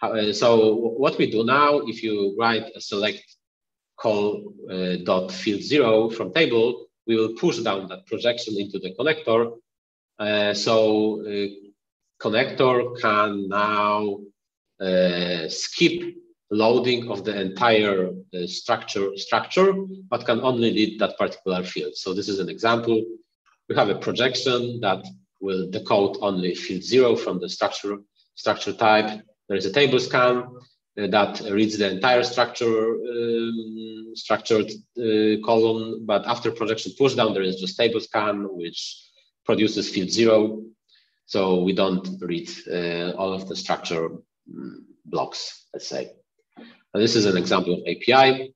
Uh, so what we do now, if you write a select call uh, dot field zero from table, we will push down that projection into the connector. Uh, so uh, connector can now skip loading of the entire uh, structure structure, but can only read that particular field. So this is an example. We have a projection that will decode only field zero from the structure structure type. There is a table scan uh, that reads the entire structure um, structured uh, column, but after projection pushdown, there is just table scan which produces field zero. So we don't read uh, all of the structure um, blocks, let's say. And this is an example of API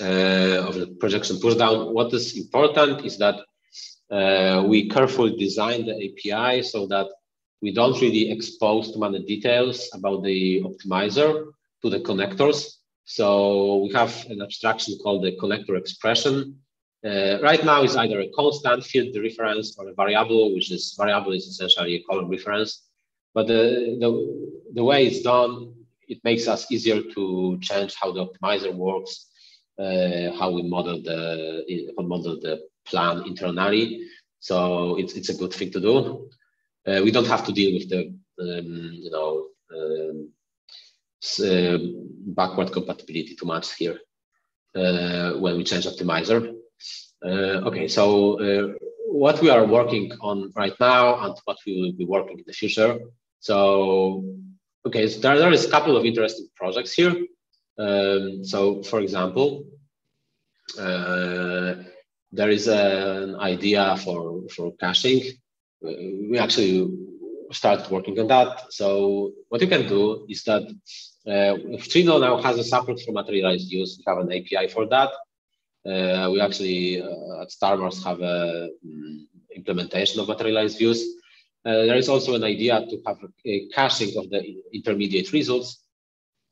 uh, of the projection pushdown. What is important is that uh, we carefully design the API so that we don't really expose too many details about the optimizer to the connectors. So we have an abstraction called the connector expression. Uh, right now is either a constant field reference or a variable, which is variable is essentially a column reference. But the, the, the way it's done, it makes us easier to change how the optimizer works, uh, how we model the model the plan internally. So it's, it's a good thing to do. Uh, we don't have to deal with the, um, you know, um, uh, backward compatibility too much here uh, when we change optimizer. Uh, okay, so uh, what we are working on right now and what we will be working in the future. So, okay, so there, there is a couple of interesting projects here. Um, so, for example, uh, there is an idea for, for caching. We actually started working on that. So what you can do is that uh, Trino now has a support for materialized views. We have an API for that. Uh, we actually uh, at Starburst have a um, implementation of materialized views. Uh, there is also an idea to have a, caching of the intermediate results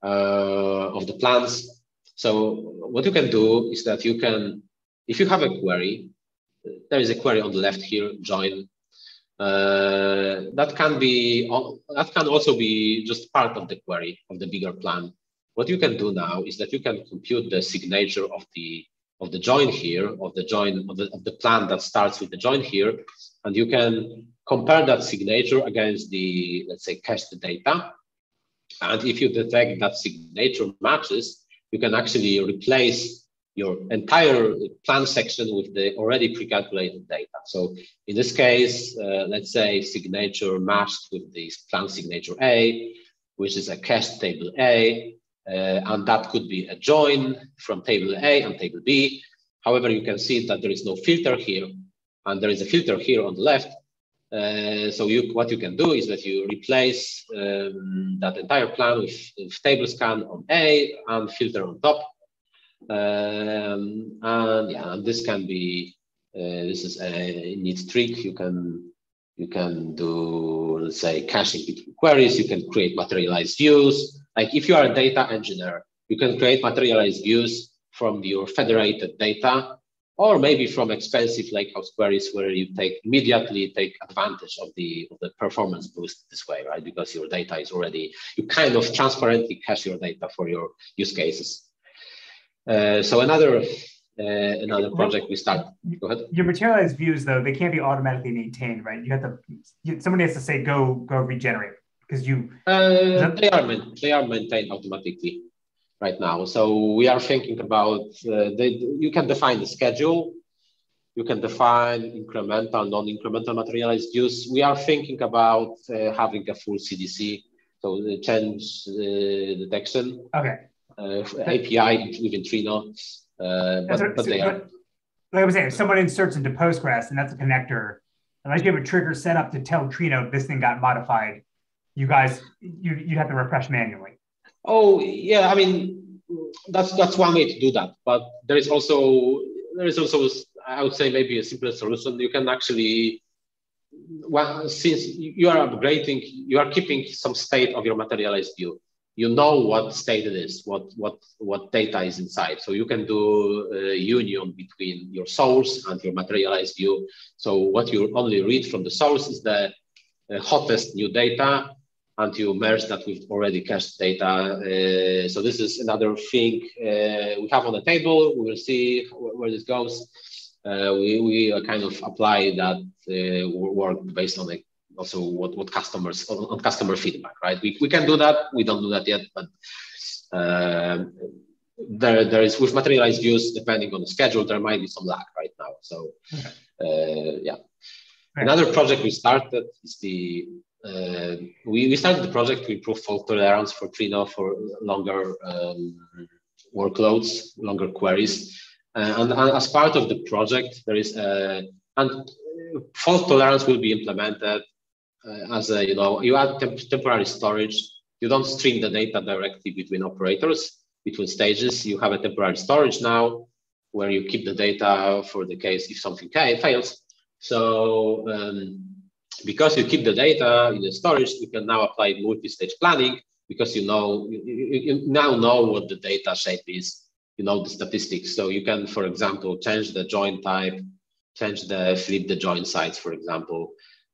uh, of the plans. So what you can do is that you can if you have a query, there is a query on the left here, join. Uh, that can be that can also be just part of the query of the bigger plan. What you can do now is that you can compute the signature of the of the join here, of the join of the, of the plan that starts with the join here, and you can compare that signature against the let's say cached data. And if you detect that signature matches, you can actually replace your entire plan section with the already pre-calculated data. So in this case, uh, let's say signature matched with this plan signature A, which is a cached table A, uh, and that could be a join from table A and table B. However, you can see that there is no filter here, and there is a filter here on the left. Uh, so you, what you can do is that you replace um, that entire plan with, with table scan on A and filter on top um, and yeah, and this can be, uh, this is a neat trick. You can, you can do, let's say, caching between queries. You can create materialized views. Like if you are a data engineer, you can create materialized views from your federated data or maybe from expensive lakehouse queries where you take immediately take advantage of the, of the performance boost this way, right? Because your data is already, you kind of transparently cache your data for your use cases. Uh, so another uh, another project we start. Go ahead. Your materialized views, though, they can't be automatically maintained, right? You have to. You, somebody has to say go go regenerate because you. Uh. They are they are maintained automatically right now. So we are thinking about uh, they, you can define the schedule. You can define incremental, non-incremental materialized views. We are thinking about uh, having a full CDC, so the change uh, detection. Okay uh, API within Trino. Uh, but, but they are. Like I was saying, if someone inserts into Postgres and that's a connector, unless you have a trigger set up to tell Trino this thing got modified, you guys you you have to refresh manually. Oh yeah, I mean that's that's one way to do that. But there is also there is also I would say maybe a simpler solution. You can actually well, since you are upgrading, you are keeping some state of your materialized view. You know what state it is, what what what data is inside. So you can do a union between your source and your materialized view. So what you only read from the source is the uh, hottest new data, you merge that with already cached data. Uh, so this is another thing uh, we have on the table. We will see where this goes. Uh, we, we kind of apply that uh, work based on like also what, what customers on, on, customer feedback, right? We, we can do that. We don't do that yet, but uh, there, there is with materialized views, depending on the schedule, there might be some lag right now. So uh, yeah. Another project we started is the uh, we, we started the project to improve fault tolerance for Trino for longer um, workloads, longer queries. Uh, and, and, as part of the project, there is a, and fault tolerance will be implemented uh, as a, you know, you add temp temporary storage. You don't stream the data directly between operators, between stages. You have a temporary storage now where you keep the data for the case if something fails. So um, because you keep the data in the storage, you can now apply multi-stage planning because you know you, you, now know what the data shape is. You know the statistics. So you can, for example, change the join type, change the flip the join sites, for example.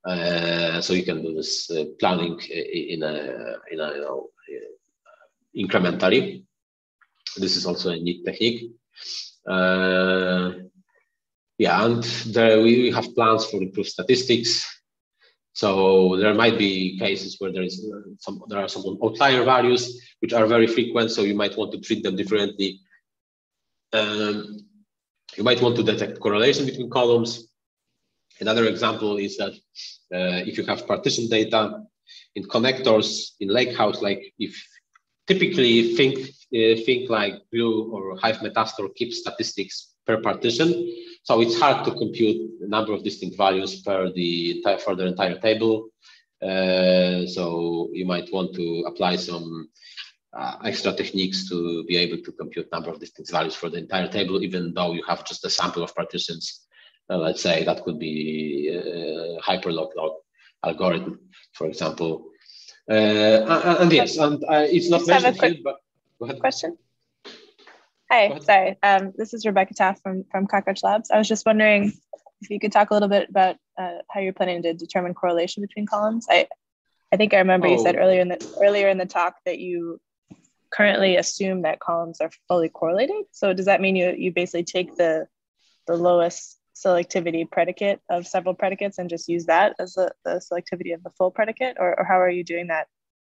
Uh, so you can do this uh, planning in a in a you know, uh, incrementally. This is also a neat technique. Uh, yeah, and there we have plans for improved statistics. So there might be cases where there is uh, some there are some outlier values which are very frequent. So you might want to treat them differently. Um, you might want to detect correlation between columns. Another example is that uh, if you have partition data in connectors in Lakehouse, like if typically think uh, think like Glue or Hive Metastore keep statistics per partition. So it's hard to compute the number of distinct values per the for the entire table. Uh, so you might want to apply some uh, extra techniques to be able to compute number of distinct values for the entire table, even though you have just a sample of partitions. Uh, let's say that could be a hyperlog algorithm, for example. Uh, and, and, yes, and uh, it's not mentioned here, but go ahead. Question. Hi, sorry. Um, this is Rebecca Taft from, from Cockroach Labs. I was just wondering if you could talk a little bit about uh, how you're planning to determine correlation between columns. I, I think I remember oh. you said oh. earlier in the earlier in the talk that you currently assume that columns are fully correlated. So does that mean you you basically take the the lowest selectivity predicate of several predicates and just use that as the, the selectivity of the full predicate, or, or how are you doing that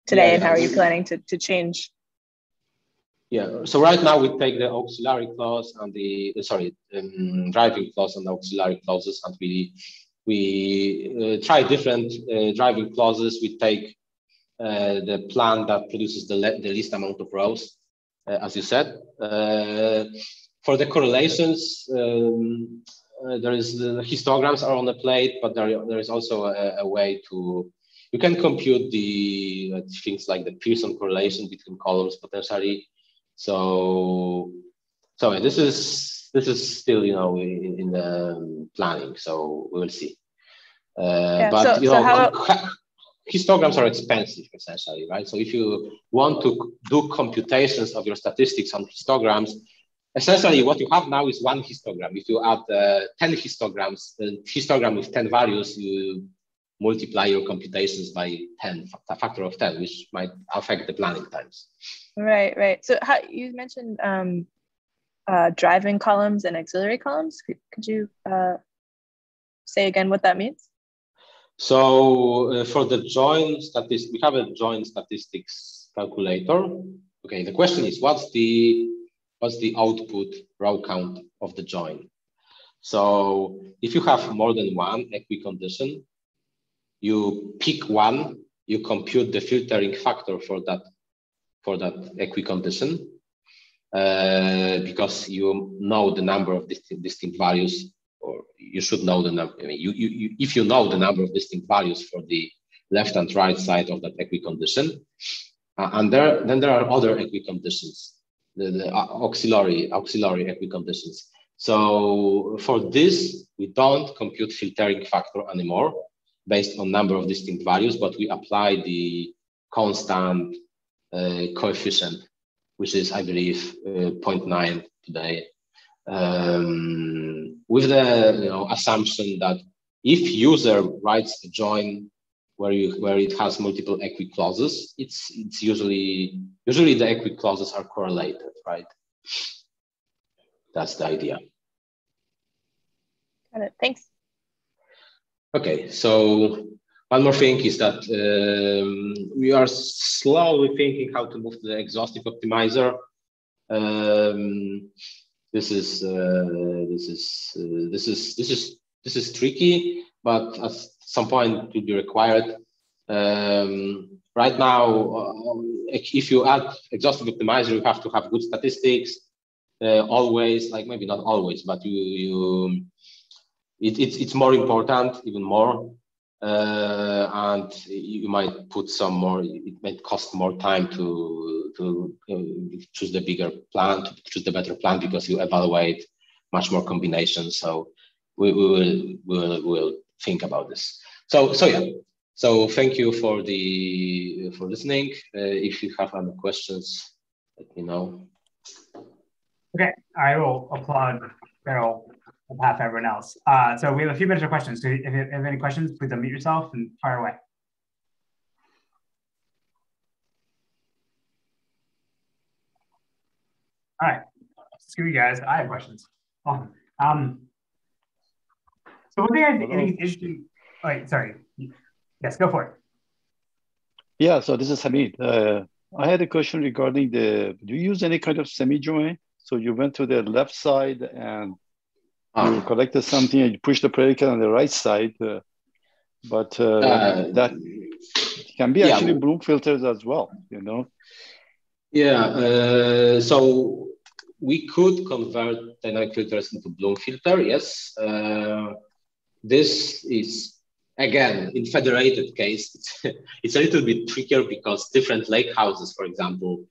today, yeah, and how are you planning to to change yeah, so right now we take the auxiliary clause and the, sorry, um, driving clause and auxiliary clauses and we, we uh, try different uh, driving clauses. We take uh, the plan that produces the, the least amount of rows, uh, as you said. Uh, for the correlations, um, uh, there is the histograms are on the plate, but there, there is also a, a way to you can compute the things like the Pearson correlation between columns potentially so, so this is this is still you know in, in the planning. So we will see. Uh, yeah, but so, you know, so how... histograms are expensive essentially, right? So if you want to do computations of your statistics on histograms, essentially what you have now is one histogram. If you add uh, 10 histograms, the histogram with 10 values, you multiply your computations by 10, a factor of 10, which might affect the planning times. Right, right. So how, you mentioned um, uh, driving columns and auxiliary columns. Could, could you uh, say again what that means? So uh, for the join statistics, we have a join statistics calculator. Okay, the question is what's the what's the output row count of the join? So if you have more than one equicondition, you pick one, you compute the filtering factor for that for that equicondition. uh, because you know the number of distinct, distinct values, or you should know the number. I mean, you, you, you, if you know the number of distinct values for the left and right side of that equicondition, uh, and there, then there are other equiconditions, the, the auxiliary auxiliary equiconditions. So for this, we don't compute filtering factor anymore based on number of distinct values, but we apply the constant uh, coefficient, which is, I believe, uh, 0.9 today, um, with the you know, assumption that if user writes a join where you where it has multiple equi clauses, it's it's usually usually the equi clauses are correlated, right? That's the idea. Got it. Thanks. Okay, so one more thing is that um, we are slowly thinking how to move to the exhaustive optimizer. Um, this is uh, this is uh, this is this is this is tricky, but at some point it will be required. Um, right now, uh, if you add exhaustive optimizer, you have to have good statistics. Uh, always, like maybe not always, but you you it, it's it's more important, even more uh, and you might put some more it might cost more time to to uh, choose the bigger plan to choose the better plan because you evaluate much more combinations. So we, we will we will will think about this. So so yeah. So thank you for the for listening. Uh, if you have any questions let me know. Okay i will applaud Karol behalf of everyone else. Uh, so we have a few minutes for questions. So if you have any questions, please unmute yourself and fire away. All right, screw you guys. I have questions. Awesome. Um, so one thing I think, is interesting. Wait, sorry. Yes, go for it. Yeah, so this is Hamid. Uh, I had a question regarding the, do you use any kind of semi-join? So you went to the left side and you collected something and you push the predicate on the right side, uh, but uh, uh, that can be actually yeah. Bloom filters as well, you know? Yeah, uh, so we could convert dynamic filters into Bloom filter, yes. Uh, this is, again, in federated case, it's, <laughs> it's a little bit trickier because different lake houses, for example,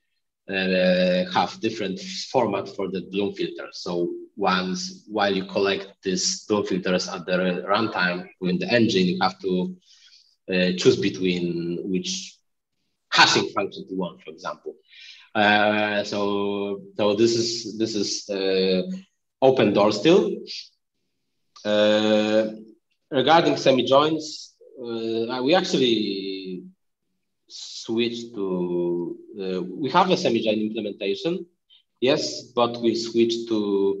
uh, have different format for the Bloom filter. So once while you collect these Bloom filters at the runtime within the engine, you have to uh, choose between which hashing function you want, for example. Uh, so so this is this is uh, open door still. Uh, regarding semi joins, uh, we actually switched to, uh, we have a semi-join implementation, yes, but we switched to,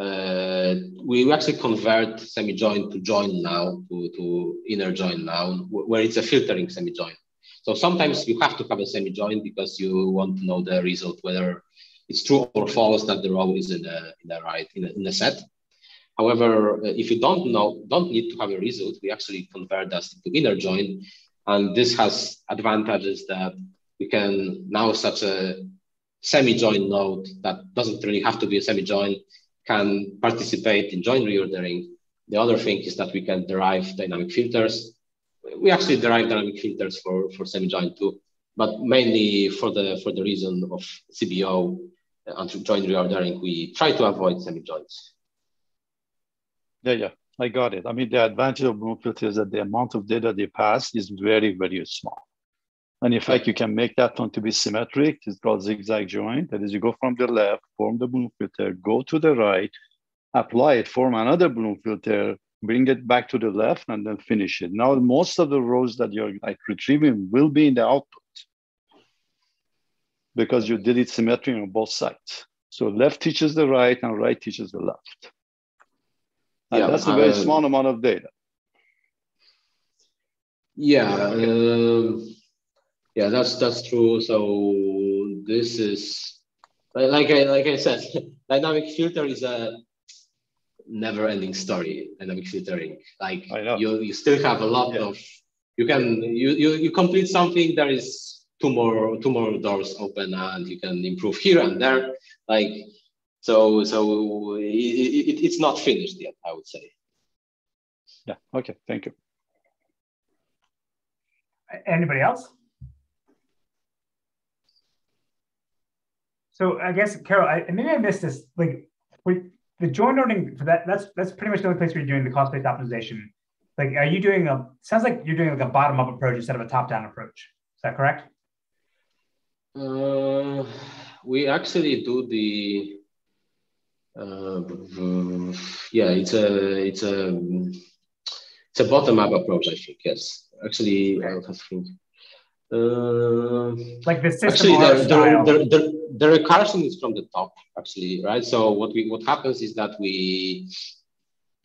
uh, we actually convert semi-join to join now, to, to inner join now, where it's a filtering semi-join. So sometimes you have to have a semi-join because you want to know the result, whether it's true or false that the row is in a, in right, in a, in set. However, uh, if you don't know, don't need to have a result, we actually convert that to inner join and this has advantages that we can now such a semi-join node that doesn't really have to be a semi-join can participate in join reordering. The other thing is that we can derive dynamic filters. We actually derive dynamic filters for, for semi-join too, but mainly for the for the reason of CBO and join reordering, we try to avoid semi-joins. Yeah, yeah. I got it. I mean, the advantage of Bloom filter is that the amount of data they pass is very, very small. And in fact, you can make that one to be symmetric. It's called zigzag join. That is, you go from the left, form the Bloom filter, go to the right, apply it, form another Bloom filter, bring it back to the left, and then finish it. Now, most of the rows that you're like retrieving will be in the output because you did it symmetric on both sides. So left teaches the right and right teaches the left. And yeah, that's a very uh, small amount of data. Yeah, uh, yeah, that's that's true. So this is like I like I said, <laughs> dynamic filter is a never-ending story. Dynamic filtering, like you you still have a lot yeah. of you can you you you complete something there is two more two more doors open and you can improve here and there like so so it, it, it's not finished yet i would say yeah okay thank you anybody else so i guess Karol I, maybe i missed this like the joint learning for that that's that's pretty much the only place where you're doing the cost-based optimization. Like are you doing a sounds like you're doing like a bottom-up approach instead of a top-down approach. Is that correct? Uh, we actually do the uh, yeah it's a it's a it's a bottom-up approach i think yes. Actually i have to think uh, like the system actually the, the, the, the, recursion is from the top actually right? So what we what happens is that we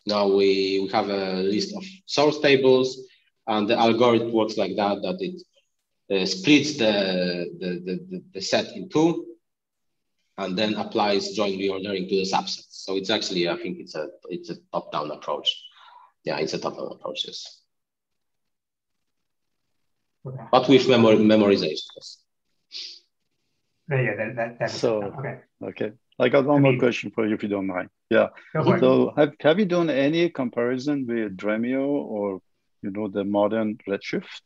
now we, we have a list of source tables and the algorithm works like that that it uh, splits the, the, the, the, set in two and then applies join reordering to the subsets. So it's actually i think it's a it's a top-down approach. Yeah it's a top-down approach yes but with memory memoization. Yeah, that, that, that's so okay. Okay, I got one I mean, more question for you if you don't mind. Yeah. So have have you done any comparison with Dremio or you know the modern Redshift?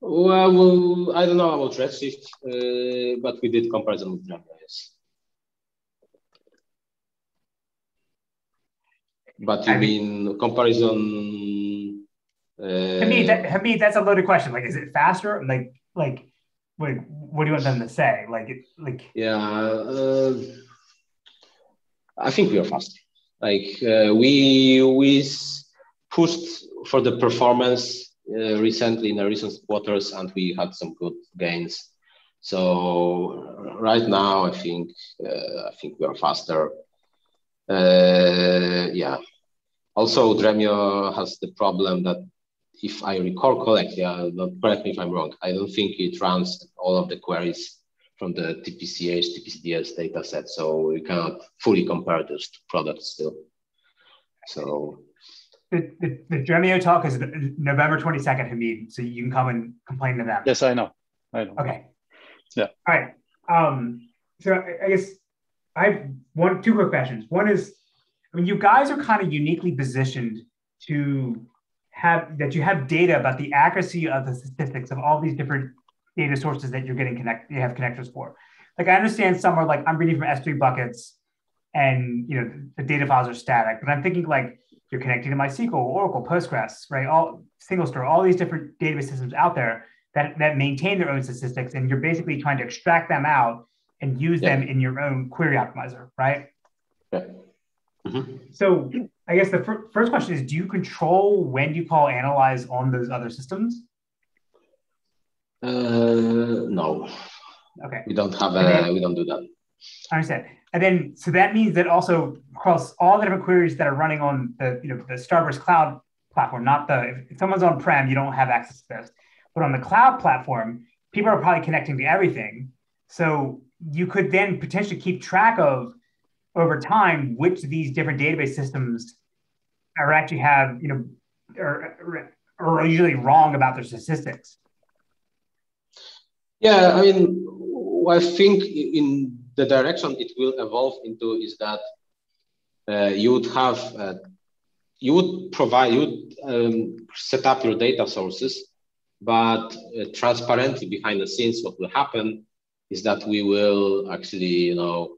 Well, well I don't know about Redshift, uh, but we did comparison with Dremio. Yes. But you I mean, mean comparison uh, Hamid, that, that's a loaded question. Like, is it faster? Like, like, what, what do you want them to say? Like, like. Yeah, uh, I think we are faster. Like, uh, we we pushed for the performance uh, recently in the recent quarters, and we had some good gains. So right now, I think uh, I think we are faster. Uh, yeah. Also, Dremio has the problem that if I recall correctly, uh, correct me if I'm wrong, I don't think it runs all of the queries from the TPCH, TPCDS data set. So we cannot fully compare those two products still. So the, the, the Dremio talk is November 22nd, Hamid. So you can come and complain to them. Yes, I know. I know. Okay. Yeah. All right. Um, so I, I guess I have one, two quick questions. One is, I mean, you guys are kind of uniquely positioned to have that you have data about the accuracy of the statistics of all these different data sources that you're getting connect you have connectors for. Like I understand some are like I'm reading from S3 buckets and you know the data files are static, but I'm thinking like you're connecting to MySQL, Oracle, Postgres, right? All SingleStore, all these different database systems out there that, that maintain their own statistics, and you're basically trying to extract them out and use yeah. them in your own query optimizer, right? Yeah. Mm-hmm. So I guess the fir- first question is: Do you control when you call analyze on those other systems? Uh, no. Okay. We don't have a. Then, we don't do that. I understand. And then, so that means that also across all the different queries that are running on the you know the Starburst cloud platform, not the if someone's on prem, you don't have access to this, but on the cloud platform, people are probably connecting to everything. So you could then potentially keep track of over time which these different database systems are actually have you know are, are usually wrong about their statistics? Yeah i mean i think in the direction it will evolve into is that uh, you would have uh, you would provide you would um, set up your data sources but uh, transparently behind the scenes what will happen is that we will actually you know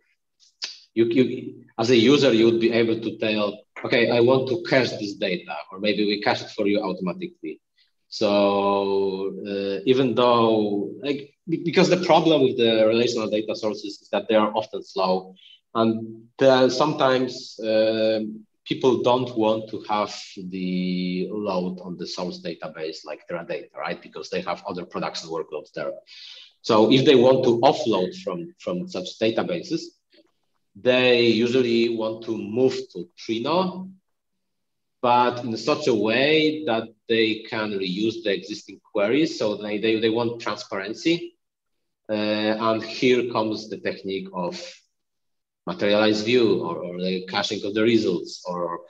you, you as a user you would be able to tell okay i want to cache this data or maybe we cache it for you automatically so uh, even though like because the problem with the relational data sources is that they are often slow and sometimes uh, people don't want to have the load on the source database like Teradata, right? Because they have other production workloads there. So if they want to offload from, from such databases, they usually want to move to Trino, but in such a way that they can reuse the existing queries. So they, they, they want transparency. Uh, and here comes the technique of materialized view or, or the caching of the results or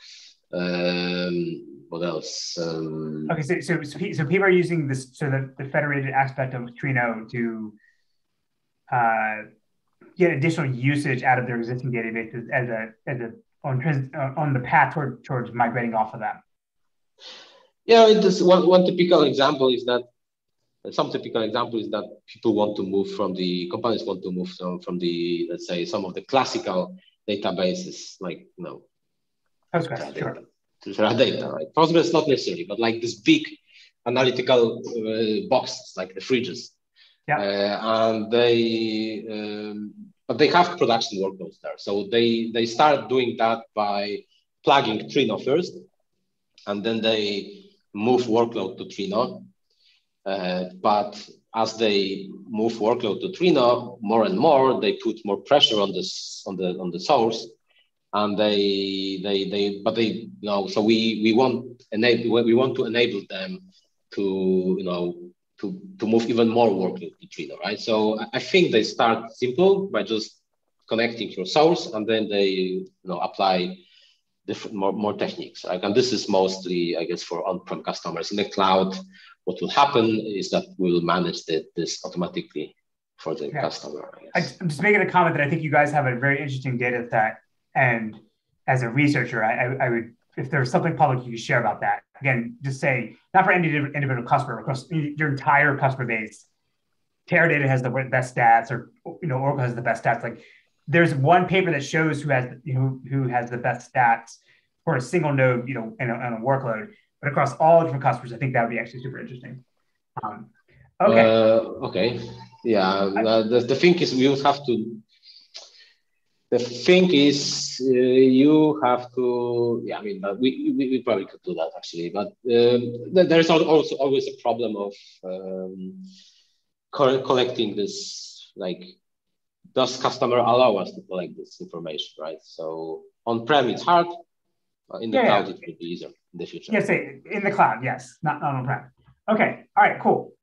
um, what else? Um, okay, so, so so people are using this so the, the federated aspect of Trino to uh, get additional usage out of their existing databases as a as a on uh, on the path toward, towards migrating off of them. Yeah, it is one, one typical example is that some typical example is that people want to move from the companies want to move from, from the let's say some of the classical databases like you know Postgres, sure. Teradata, right? Postgres not necessarily, but like this big analytical uh, boxes like the fridges. Yeah. Uh, and they um, but they have production workloads there. So they they start doing that by plugging Trino first, and then they move workload to Trino uh, but as they move workload to Trino more and more, they put more pressure on this on the on the source, and they they they but they you know so we we want enable we want to enable them to you know to to move even more workload to Trino, right? So I think they start simple by just connecting your source, and then they you know apply different more, more techniques. Right? And this is mostly, I guess, for on-prem customers. In the cloud, what will happen is that we'll manage the, this automatically for the yeah. customer. I am just making a comment that I think you guys have a very interesting data set. And as a researcher, I, I, I would, if there's something public you could share about that, again, just say, not for any individual customer, across your entire customer base, Teradata has the best stats or, you know, Oracle has the best stats. Like there's one paper that shows who has, who, who has the best stats for a single node, you know, and a, and a workload but across all different customers, I think that would be actually super interesting. Um, okay. Uh, okay. Yeah. Uh, the, the thing is, we would have to. The thing is, uh, you have to. Yeah, I mean, we, we, we, probably could do that actually, but um, there is also always a problem of um, collecting this. Like, does customer allow us to collect this information, right? So on prem, it's hard. In the yeah, cloud, yeah. it would be easier in the future. Yes, in the cloud, yes, not, not on prem. Okay, all right, cool.